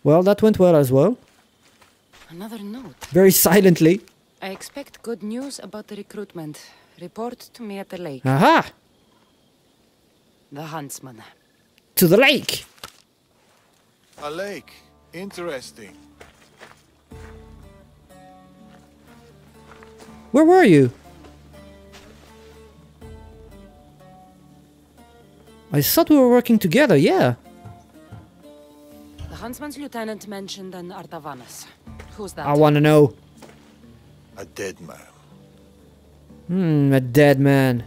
Well, that went well as well. another note. Very silently. I expect good news about the recruitment. Report to me at the lake. Aha! The huntsman. To the lake! A lake. Interesting. Where were you? I thought we were working together, yeah. The huntsman's lieutenant mentioned an Artabanus. Who's that? I wanna know. A dead man. Hmm, a dead man.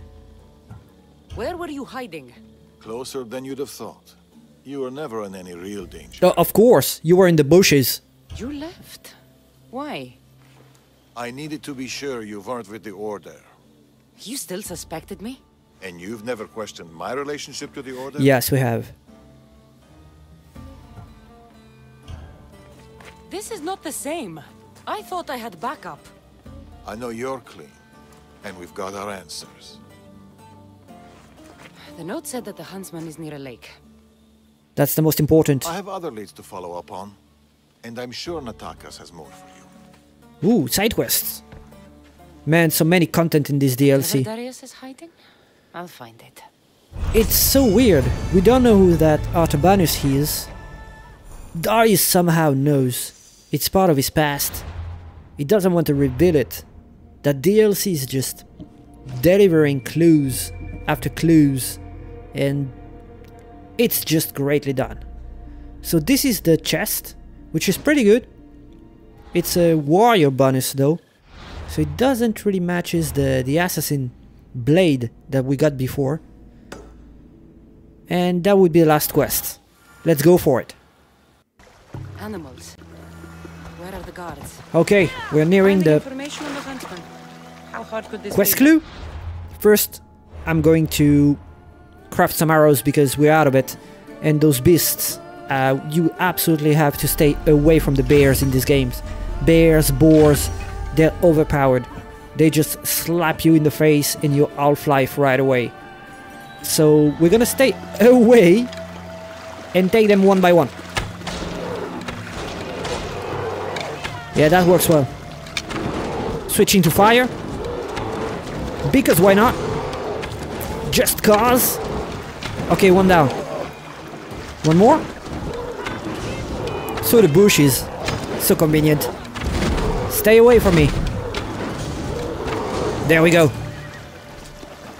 Where were you hiding? Closer than you'd have thought. You were never in any real danger. Oh, of course, you were in the bushes. You left. Why? I needed to be sure you weren't with the Order. You still suspected me? And you've never questioned my relationship to the Order? Yes, we have. This is not the same. I thought I had backup. I know you're clean. And we've got our answers. The note said that the huntsman is near a lake. That's the most important. I have other leads to follow up on. And I'm sure Natakas has more for you. Ooh, side quests. Man, so many content in this Wherever DLC. Darius is hiding? I'll find it. It's so weird. We don't know who that Artabanus is. Darius somehow knows. It's part of his past. He doesn't want to reveal it. That DLC is just delivering clues after clues. And it's just greatly done. So this is the chest, which is pretty good. It's a warrior bonus though. So it doesn't really matches the, the assassin blade that we got before. And that would be the last quest. Let's go for it. Animals. Where are the guards? Okay, we're nearing the information on the. How hard could this quest be? clue. First, I'm going to craft some arrows because we're out of it. And those beasts, uh, you absolutely have to stay away from the bears in these games. Bears, boars, they're overpowered. They just slap you in the face and you're half life right away. So we're gonna stay away and take them one by one. Yeah, that works well. Switching to fire. Because why not? Just cause. Okay, one down. One more. So the bushes. So convenient. Stay away from me. There we go.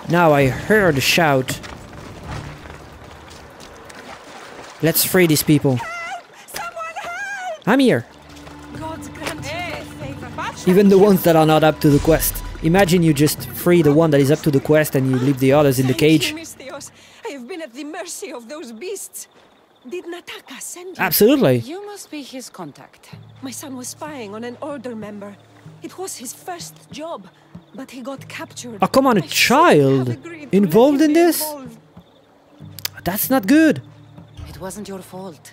Now I heard a shout. Let's free these people. I'm here. God's grant Even the ones that are not up to the quest. Imagine you just free the one that is up to the quest and you leave the others in the cage. At the mercy of those beasts. Did Nataka send you? Absolutely. You must be his contact. My son was spying on an Order member. It was his first job, but he got captured. Oh, come on, a I child have agreed to let involved in this? involved. That's not good. It wasn't your fault.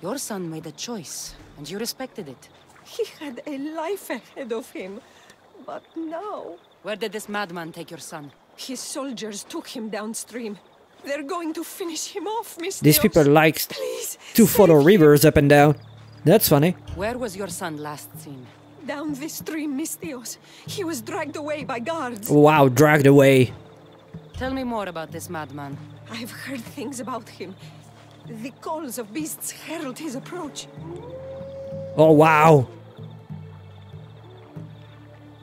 Your son made a choice, and you respected it. He had a life ahead of him. But now, Where did this madman take your son? his soldiers took him downstream. They're going to finish him off, Misthios people like Please, to follow save him. rivers up and down. That's funny. Where was your son last seen? Down this stream, Misthios. He was dragged away by guards. Wow, dragged away. Tell me more about this madman. I've heard things about him. The calls of beasts herald his approach. Oh, wow.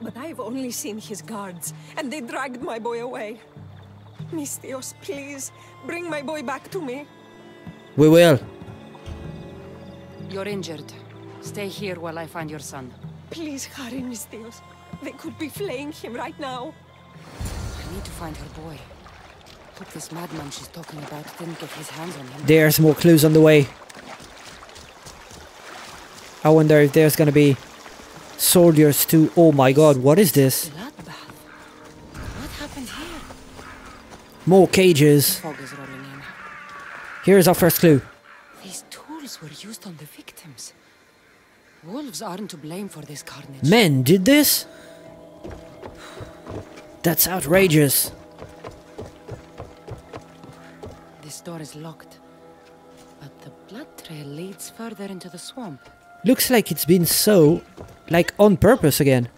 But I've only seen his guards, and they dragged my boy away. Misthios, please, bring my boy back to me. We will. You're injured. Stay here while I find your son. Please hurry, Misthios. They could be flaying him right now. I need to find her boy. Hope this madman she's talking about didn't get his hands on him. There's more clues on the way. I wonder if there's gonna be soldiers too. Oh my god, what is this? More cages. Fog is rolling in. Here's our first clue. These tools were used on the victims. Wolves aren't to blame for this carnage. Men did this? That's outrageous. This door is locked. But the blood trail leads further into the swamp. Looks like it's been so, like on purpose again.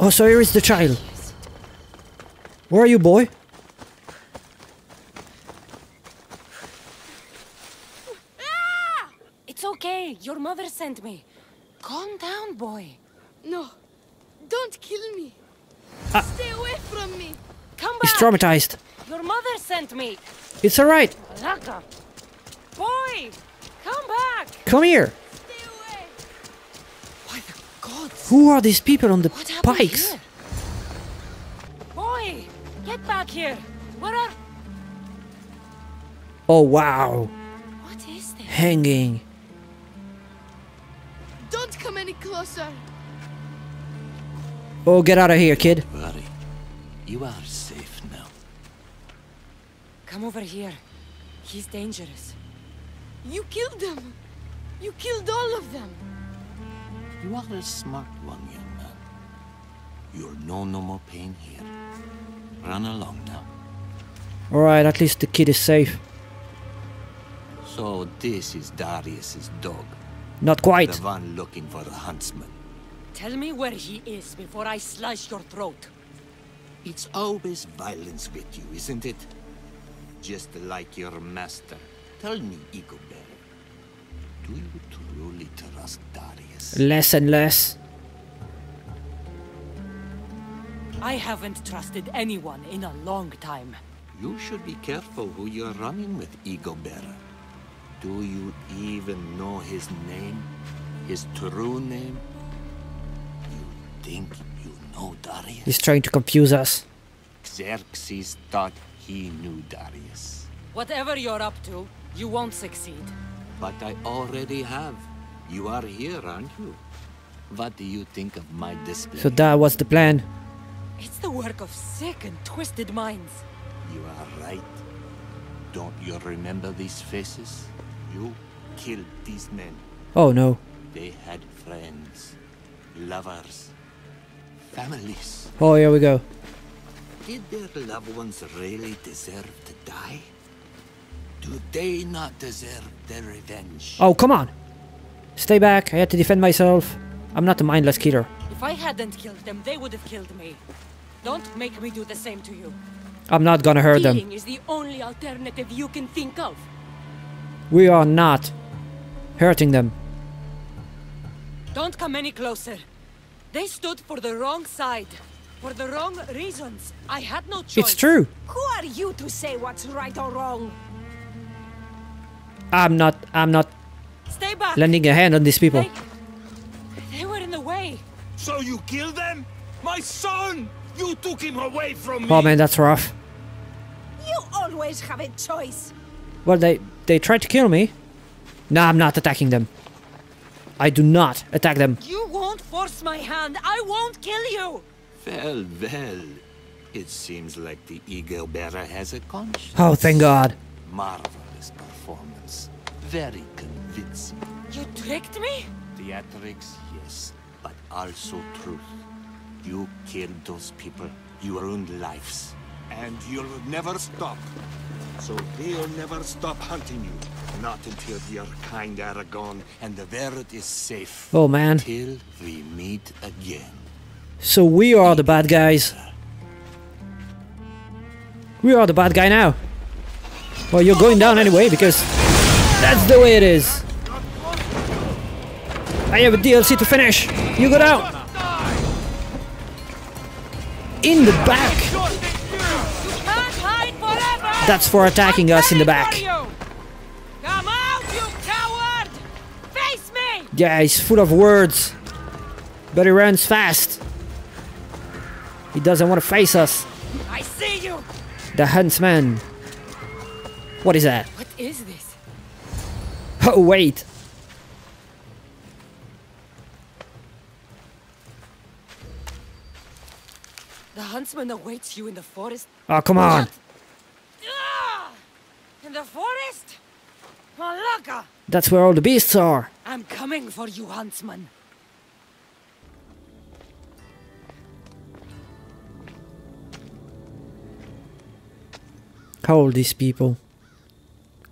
Oh, so here is the child. Where are you, boy? It's okay. Your mother sent me. Calm down, boy. No, don't kill me. Ah. Stay away from me. Come back. He's traumatized. Your mother sent me. It's alright. Raka. Boy, come back. Come here. Stay away. By the gods. Who are these people on the What pikes? here? Boy, get back here. Where are... Oh, wow. What is this? Hanging. Don't come any closer. Oh, get out of here, kid. Worry. You are safe now. Come over here. He's dangerous. You killed them. You killed all of them. You are a smart one, young man. You'll know no more pain here. Run along now. Alright, at least the kid is safe. So this is Darius's dog. Not quite. The one looking for the huntsman. Tell me where he is before I slice your throat. It's always violence with you, isn't it? Just like your master. Tell me, Eagle Bearer. Do you truly trust Darius? Less and less. I haven't trusted anyone in a long time. You should be careful who you're running with, Eagle Bearer. Do you even know his name? His true name? You think you know Darius? He's trying to confuse us. Xerxes thought he knew Darius. Whatever you're up to, you won't succeed. But I already have. You are here, aren't you? What do you think of my display? So that was the plan. It's the work of sick and twisted minds. You are right. Don't you remember these faces? You killed these men. Oh no. They had friends, lovers, families. Oh, here we go. Did their loved ones really deserve to die? Do they not deserve their revenge? Oh, come on. Stay back. I had to defend myself. I'm not a mindless killer. If I hadn't killed them, they would have killed me. Don't make me do the same to you. I'm not gonna hurt them. Killing is the only alternative you can think of. We are not hurting them. Don't come any closer. They stood for the wrong side. For the wrong reasons. I had no choice. It's true. Who are you to say what's right or wrong? I'm not. I'm not Stay back. lending a hand on these people. They, they were in the way. So you killed them? My son! You took him away from oh, me! Oh man, that's rough. You always have a choice. Well, they they tried to kill me. No, I'm not attacking them. I do not attack them. You won't force my hand. I won't kill you. Well, well. It seems like the Eagle Bearer has a conscience. Oh, thank God. Marvelous performance. Very convincing. You tricked me? Theatrics, yes, but also truth. You killed those people. You ruined lives. And you'll never stop. So they'll never stop hunting you. Not until your kind are gone and the world is safe. Oh, man. Till we meet again. So we are the bad guys. We are the bad guy now. Well, you're going down anyway because that's the way it is. I have a DLC to finish. You go down. In the back. Can't hide forever. That's for attacking us in the back. Come out, you coward! Face me! Yeah, he's full of words. But he runs fast. He doesn't want to face us. I see you. The huntsman. What is that? What is this? Oh, wait. Huntsman awaits you in the forest. Oh, come on. Ah! In the forest? Malaka! That's where all the beasts are. I'm coming for you, huntsman. How old these people?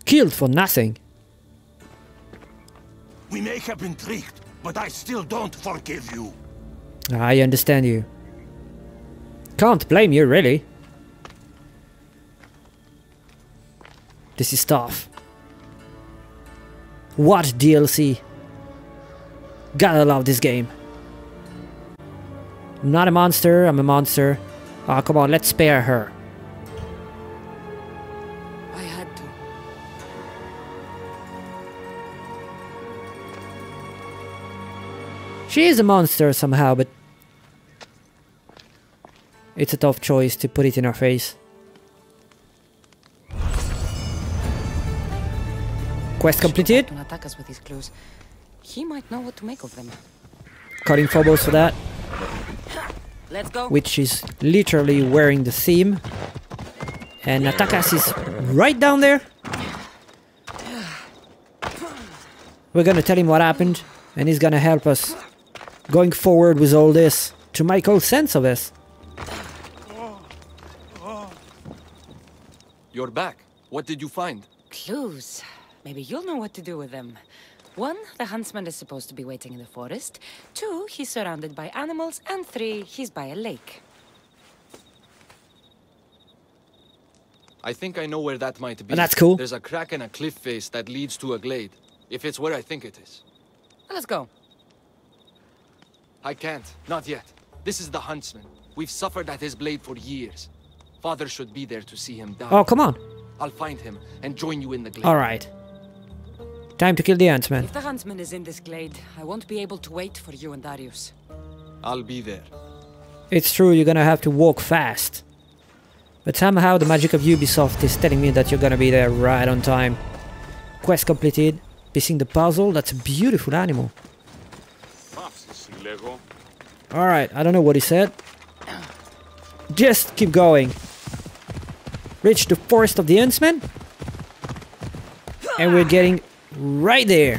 Killed for nothing. We may have been tricked, but I still don't forgive you. I understand you. Can't blame you, really. This is tough. What DLC? Gotta love this game. I'm not a monster, I'm a monster. Ah, come on, let's spare her. I had to. She is a monster somehow, but it's a tough choice to put it in our face. Quest completed. Natakas with his clues. He might know what to make of them. Cutting Phobos for that, Let's go. which is literally wearing the theme. Natakas is right down there. We're gonna tell him what happened, and he's gonna help us going forward with all this to make all sense of this. You're back. What did you find? Clues. Maybe you'll know what to do with them. One, the huntsman is supposed to be waiting in the forest. Two, he's surrounded by animals. And three, he's by a lake. I think I know where that might be. Oh, that's cool. There's a crack in a cliff face that leads to a glade. If it's where I think it is. Let's go. I can't. Not yet. This is the huntsman. We've suffered at his blade for years. Father should be there to see him die. Oh, come on. I'll find him and join you in the glade. Alright. Time to kill the huntsman. If the huntsman is in this glade, I won't be able to wait for you and Darius. I'll be there. It's true, you're gonna have to walk fast. But somehow the magic of Ubisoft is telling me that you're gonna be there right on time. Quest completed. Piecing the puzzle, that's a beautiful animal. Alright, I don't know what he said. Just keep going. Reach the forest of the Huntsman. And we're getting right there.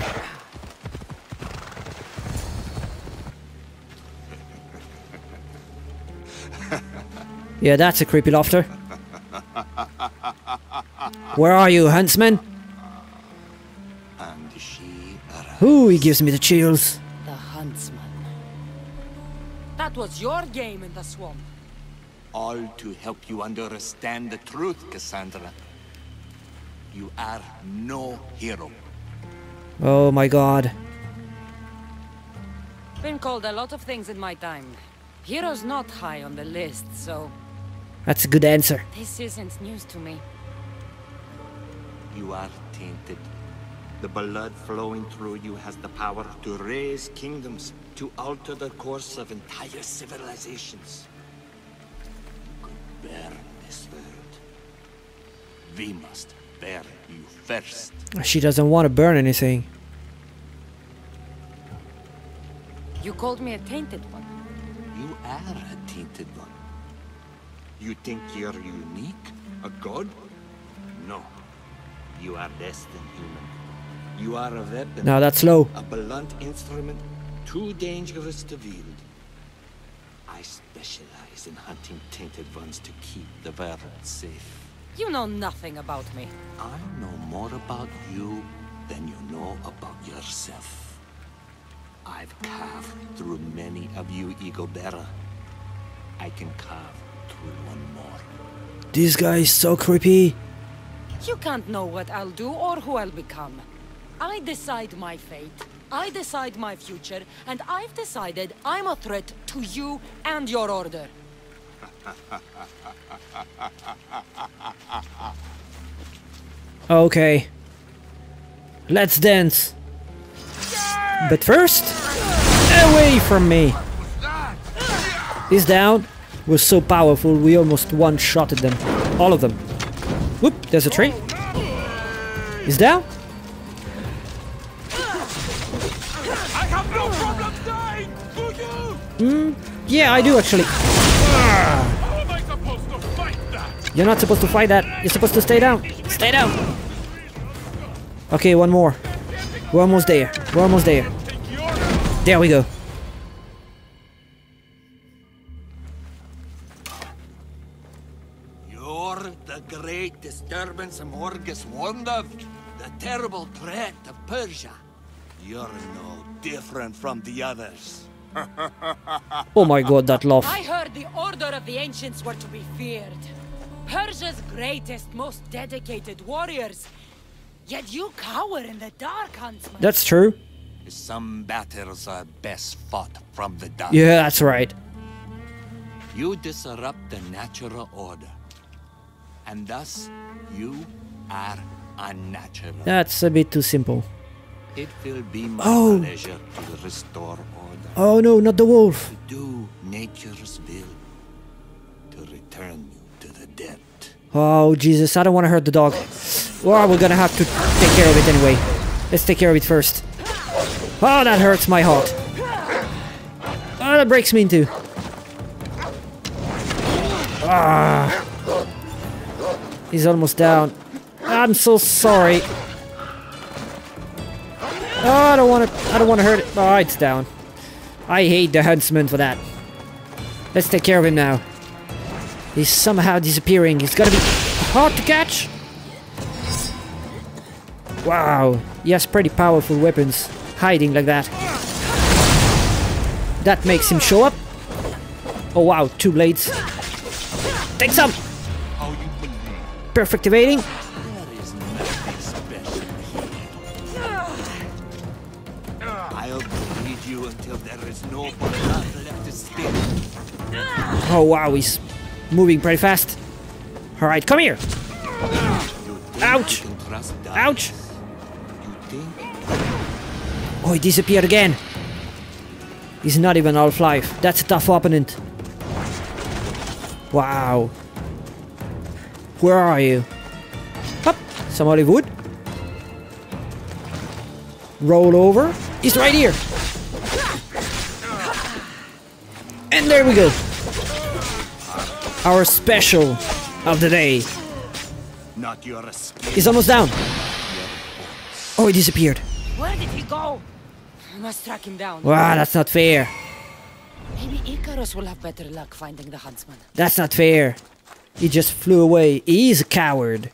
Yeah, that's a creepy laughter. Where are you, Huntsman? And she Ooh, he gives me the chills. The huntsman. That was your game in the swamp. All to help you understand the truth, Kassandra. You are no hero. Oh my god. Been called a lot of things in my time. Hero's not high on the list, so That's a good answer. this isn't news to me. You are tainted. The blood flowing through you has the power to raise kingdoms, to alter the course of entire civilizations. You burn this world. We must spare you first. She doesn't want to burn anything. You called me a tainted one. You are a tainted one. You think you're unique? A god? No. You are less than human. You are a weapon. Now that's low. A blunt instrument too dangerous to wield. I specialize in hunting tainted ones to keep the world safe. You know nothing about me. I know more about you than you know about yourself. I've carved through many of you, Eagle Bearer. I can carve through one more. This guy is so creepy. You can't know what I'll do or who I'll become. I decide my fate. I decide my future, and I've decided I'm a threat to you and your order. Okay. Let's dance. But first, away from me. This down was so powerful we almost one-shotted them. All of them. Whoop, there's a tree. He's down. Hmm, yeah, I do actually. You're not supposed to fight that. You're supposed to stay down. Stay down. Okay, one more. We're almost there. We're almost there. There we go. You're the great disturbance Morgus warned of. The terrible threat of Persia. You're no different from the others. Oh my god, that laugh. I heard the Order of the Ancients were to be feared. Persia's greatest, most dedicated warriors. Yet you cower in the dark, Huntsman. That's true. Some battles are best fought from the dark. Yeah, that's right. You disrupt the natural order. And thus, you are unnatural. That's a bit too simple. It will be my Oh. pleasure to restore order. Oh no, not the wolf. To Do nature's will. To return to dead. Oh Jesus, I don't want to hurt the dog. Well, we're gonna have to take care of it anyway. Let's take care of it first. Oh, that hurts my heart. Oh, that breaks me in two. Ah. He's almost down. I'm so sorry. Oh, I don't want to. I don't want to hurt it. Oh, it's down. I hate the huntsman for that. Let's take care of him now. He's somehow disappearing. He's gotta be hard to catch. Wow, he has pretty powerful weapons hiding like that. That makes him show up. Oh wow, two blades. Take some. Perfect evading. There is nothing special here. I'll bleed you until there is no blood left to spill. Oh wow, he's moving pretty fast. All right, come here. Ouch. Ouch. Oh, he disappeared again. He's not even half-life. That's a tough opponent. Wow. Where are you? Up. Some olive wood. Roll over. He's right here. And there we go. Our special of the day. not your. He's almost down. Oh, he disappeared. Where did he go? I must track him down. Wow, that's not fair. Maybe Ikaros will have better luck finding the huntsman. That's not fair. He just flew away. He's a coward.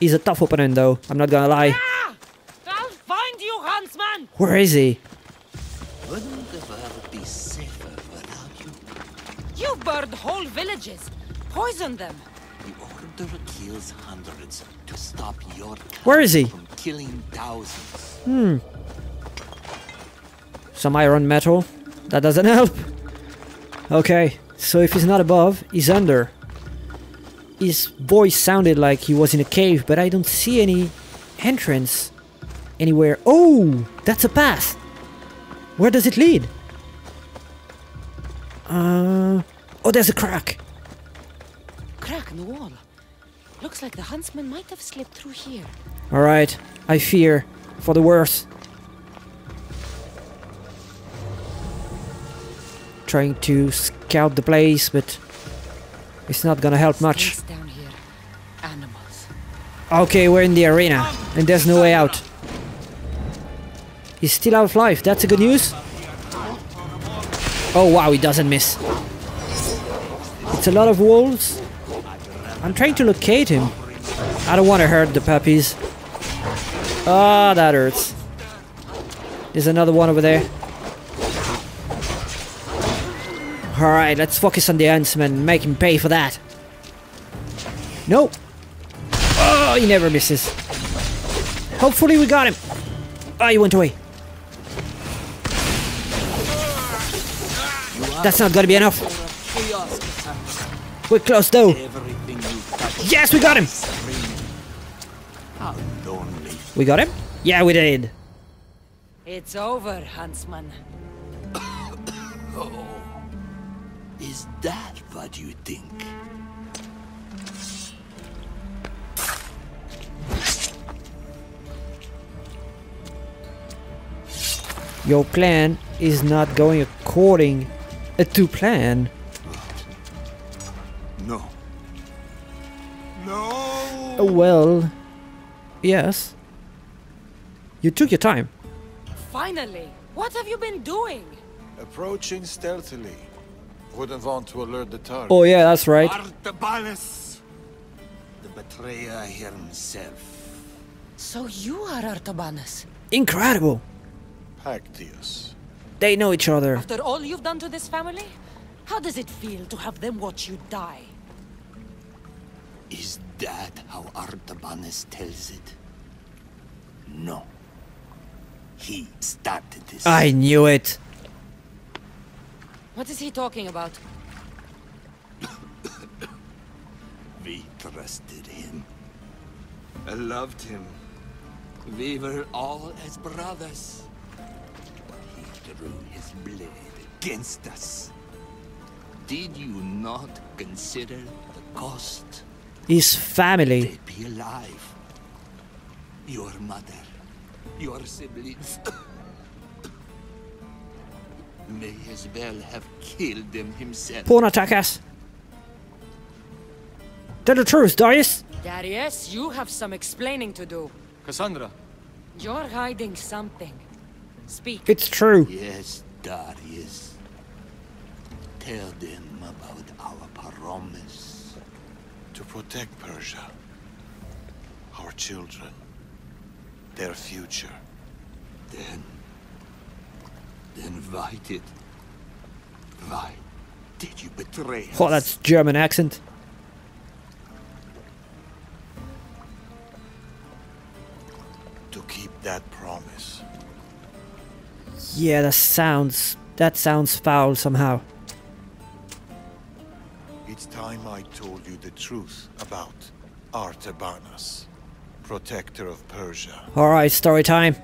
He's a tough opponent though, I'm not gonna lie. Ah! I'll find you, huntsman! Where is he? Wouldn't the world be safer without you? You've burned whole villages, poisoned them. The order kills hundreds to stop your Where is he? from killing thousands. Hmm. Some iron metal. That doesn't help. Okay, so if he's not above, he's under. His voice sounded like he was in a cave, but I don't see any entrance anywhere. Oh, that's a path. Where does it lead? Uh, oh, there's a crack. crack in the wall. Looks like the huntsman might have slipped through here. Alright, I fear for the worst. Trying to scout the place, but it's not gonna help much. Down here. Animals. Okay, we're in the arena, and there's no way out. He's still out of life, that's a good news. Oh wow, he doesn't miss. It's a lot of wolves. I'm trying to locate him. I don't want to hurt the puppies. Ah, that hurts. There's another one over there. Alright, let's focus on the huntsman and make him pay for that. No. Oh, he never misses. Hopefully we got him. Oh, he went away. That's not gonna be enough. We're close though. Yes, we got him. We got him? Yeah, we did. It's over, huntsman. Oh, is that what you think? Your plan is not going according to plan. Well, yes. You took your time. Finally! What have you been doing? Approaching stealthily. Wouldn't want to alert the target. Oh yeah, that's right. Artabanus! The betrayer himself. So you are Artabanus. Incredible. Pactyas. They know each other. After all you've done to this family? How does it feel to have them watch you die? Is that how Artabanus tells it? No. He started this. I knew it. What is he talking about? We trusted him. I loved him. We were all as brothers. But he drew his blade against us. Did you not consider the cost? His family. They'd be alive. Your mother, your siblings. May as well have killed them himself. Poor Natakas. Tell the truth, Darius. Darius, you have some explaining to do. Kassandra. You're hiding something. Speak. It's true. Yes, Darius. Tell them about our promise. To protect Persia. Our children. Their future. Then... Then why did... Why did you betray us? Oh, that's German accent. To keep that promise. Yeah, that sounds... That sounds foul somehow. It's time I told you the truth about Artabanus, protector of Persia. Alright, story time.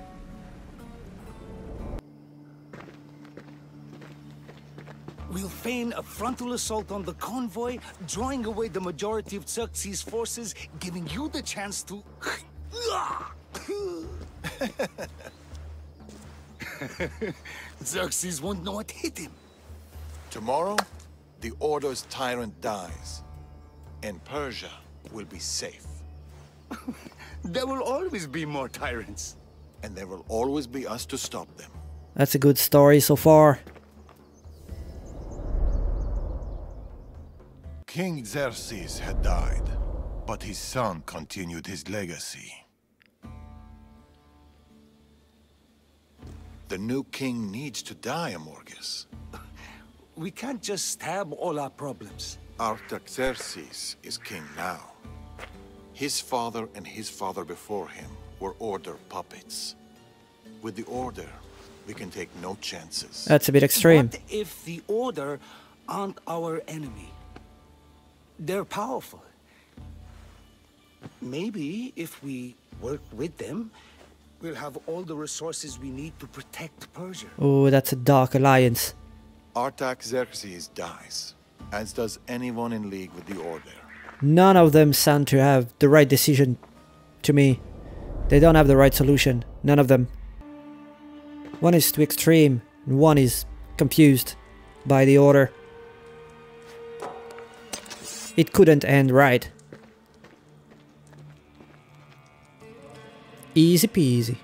We'll feign a frontal assault on the convoy, drawing away the majority of Xerxes' forces, giving you the chance to... Xerxes won't know what hit him. Tomorrow, the Order's tyrant dies, and Persia will be safe. There will always be more tyrants. And there will always be us to stop them. That's a good story so far. King Xerxes had died, but his son continued his legacy. The new king needs to die, Amorges. We can't just stab all our problems. Artaxerxes is king now. His father and his father before him were Order puppets. With the Order, we can take no chances. That's a bit extreme. What if the Order aren't our enemy? They're powerful. Maybe if we work with them, we'll have all the resources we need to protect Persia. Oh, that's a dark alliance. Artaxerxes dies, as does anyone in league with the Order. None of them sound to have the right decision to me. They don't have the right solution. None of them. One is too extreme, and one is confused by the order. It couldn't end right. Easy peasy.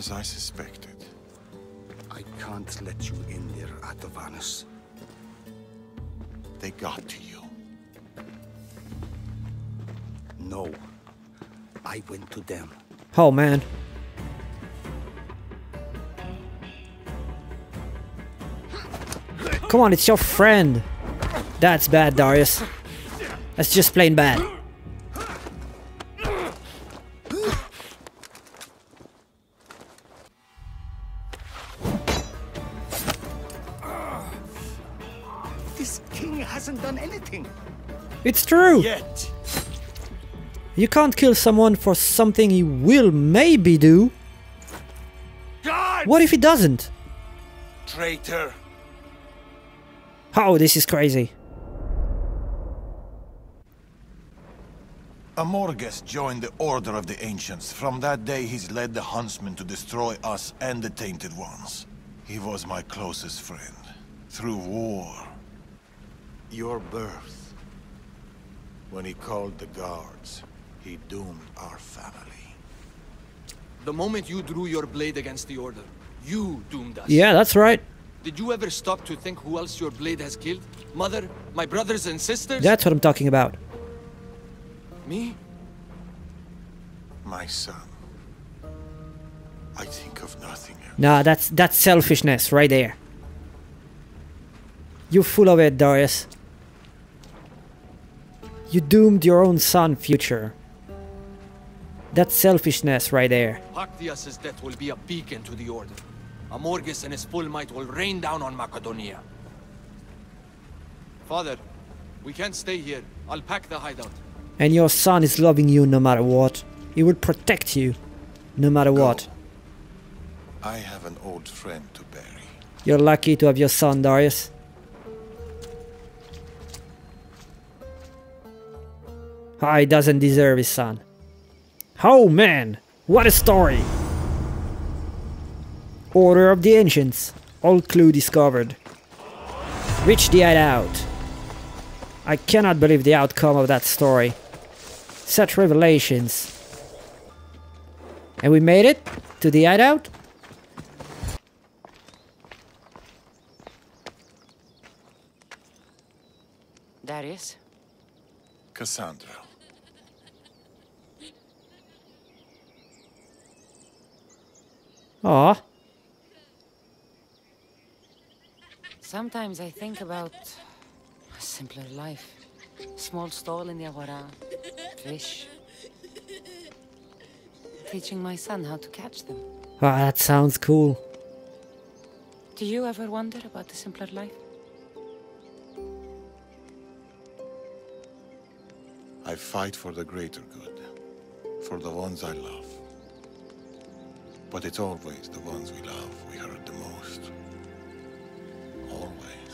As I suspected. I can't let you in there, Artabanus. They got to you. No. I went to them. Oh man. Come on, it's your friend. That's bad, Darius. That's just plain bad. Hasn't done anything. It's true. Yet. You can't kill someone for something he will maybe do. What if he doesn't? Traitor! Oh, this is crazy. Amorges joined the Order of the Ancients. From that day, he's led the Huntsmen to destroy us and the Tainted Ones. He was my closest friend. Through war. Your birth. When he called the guards, he doomed our family. The moment you drew your blade against the Order, you doomed us. Yeah, that's right. Did you ever stop to think who else your blade has killed? Mother? My brothers and sisters? That's what I'm talking about. Me? My son. I think of nothing else. Nah, that's that's selfishness right there. You're full of it, Darius. You doomed your own son future. That's selfishness right there. Pactyas' death will be a beacon to the Order. Amorges and his full might will rain down on Macedonia. Father, we can't stay here. I'll pack the hideout. And your son is loving you no matter what. He will protect you no matter what. I have an old friend to bury. You're lucky to have your son, Darius. Ah, he doesn't deserve his son. Oh man, what a story! Order of the Ancients. All clue discovered. Reach the hideout. I cannot believe the outcome of that story. Such revelations. And we made it to the hideout? Darius? Kassandra. Aw. Sometimes I think about a simpler life. Small stall in the Agora, fish. Teaching my son how to catch them. Ah, that sounds cool. Do you ever wonder about the simpler life? I fight for the greater good. For the ones I love. But it's always the ones we love we hurt the most. Always.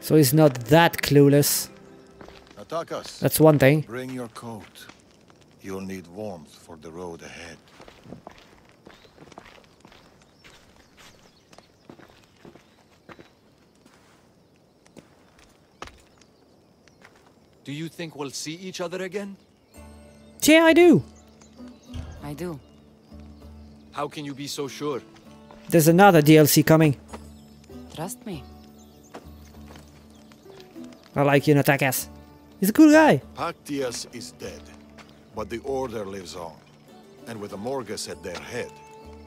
So he's not that clueless. Attack us. That's one thing. Bring your coat. You'll need warmth for the road ahead. Do you think we'll see each other again? Yeah, I do. I do. How can you be so sure? There's another DLC coming. Trust me. I like Natakas. He's a cool guy. Pactyas is dead, but the Order lives on. And with Amorges at their head,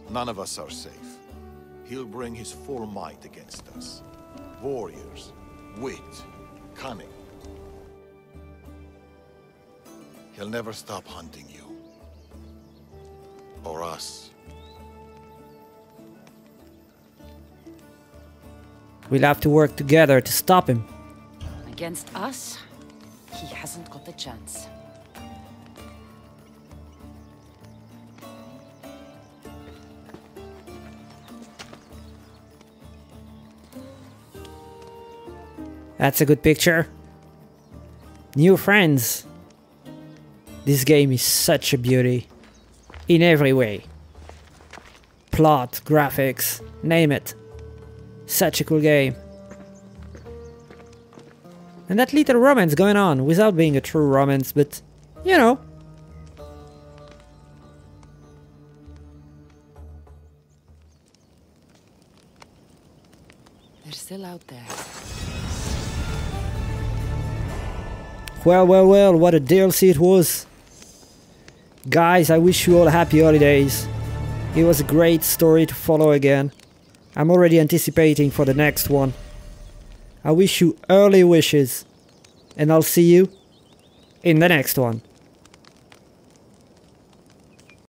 none of us are safe. He'll bring his full might against us. Warriors, wit, cunning. He'll never stop hunting you us. We'll have to work together to stop him. Against us? He hasn't got a chance. That's a good picture. New friends. This game is such a beauty. In every way. Plot, graphics, name it. Such a cool game. And that little romance going on without being a true romance, but you know. They're still out there. Well, well, well, what a DLC it was. Guys, I wish you all happy holidays. It was a great story to follow again. I'm already anticipating for the next one. I wish you early wishes. And I'll see you in the next one.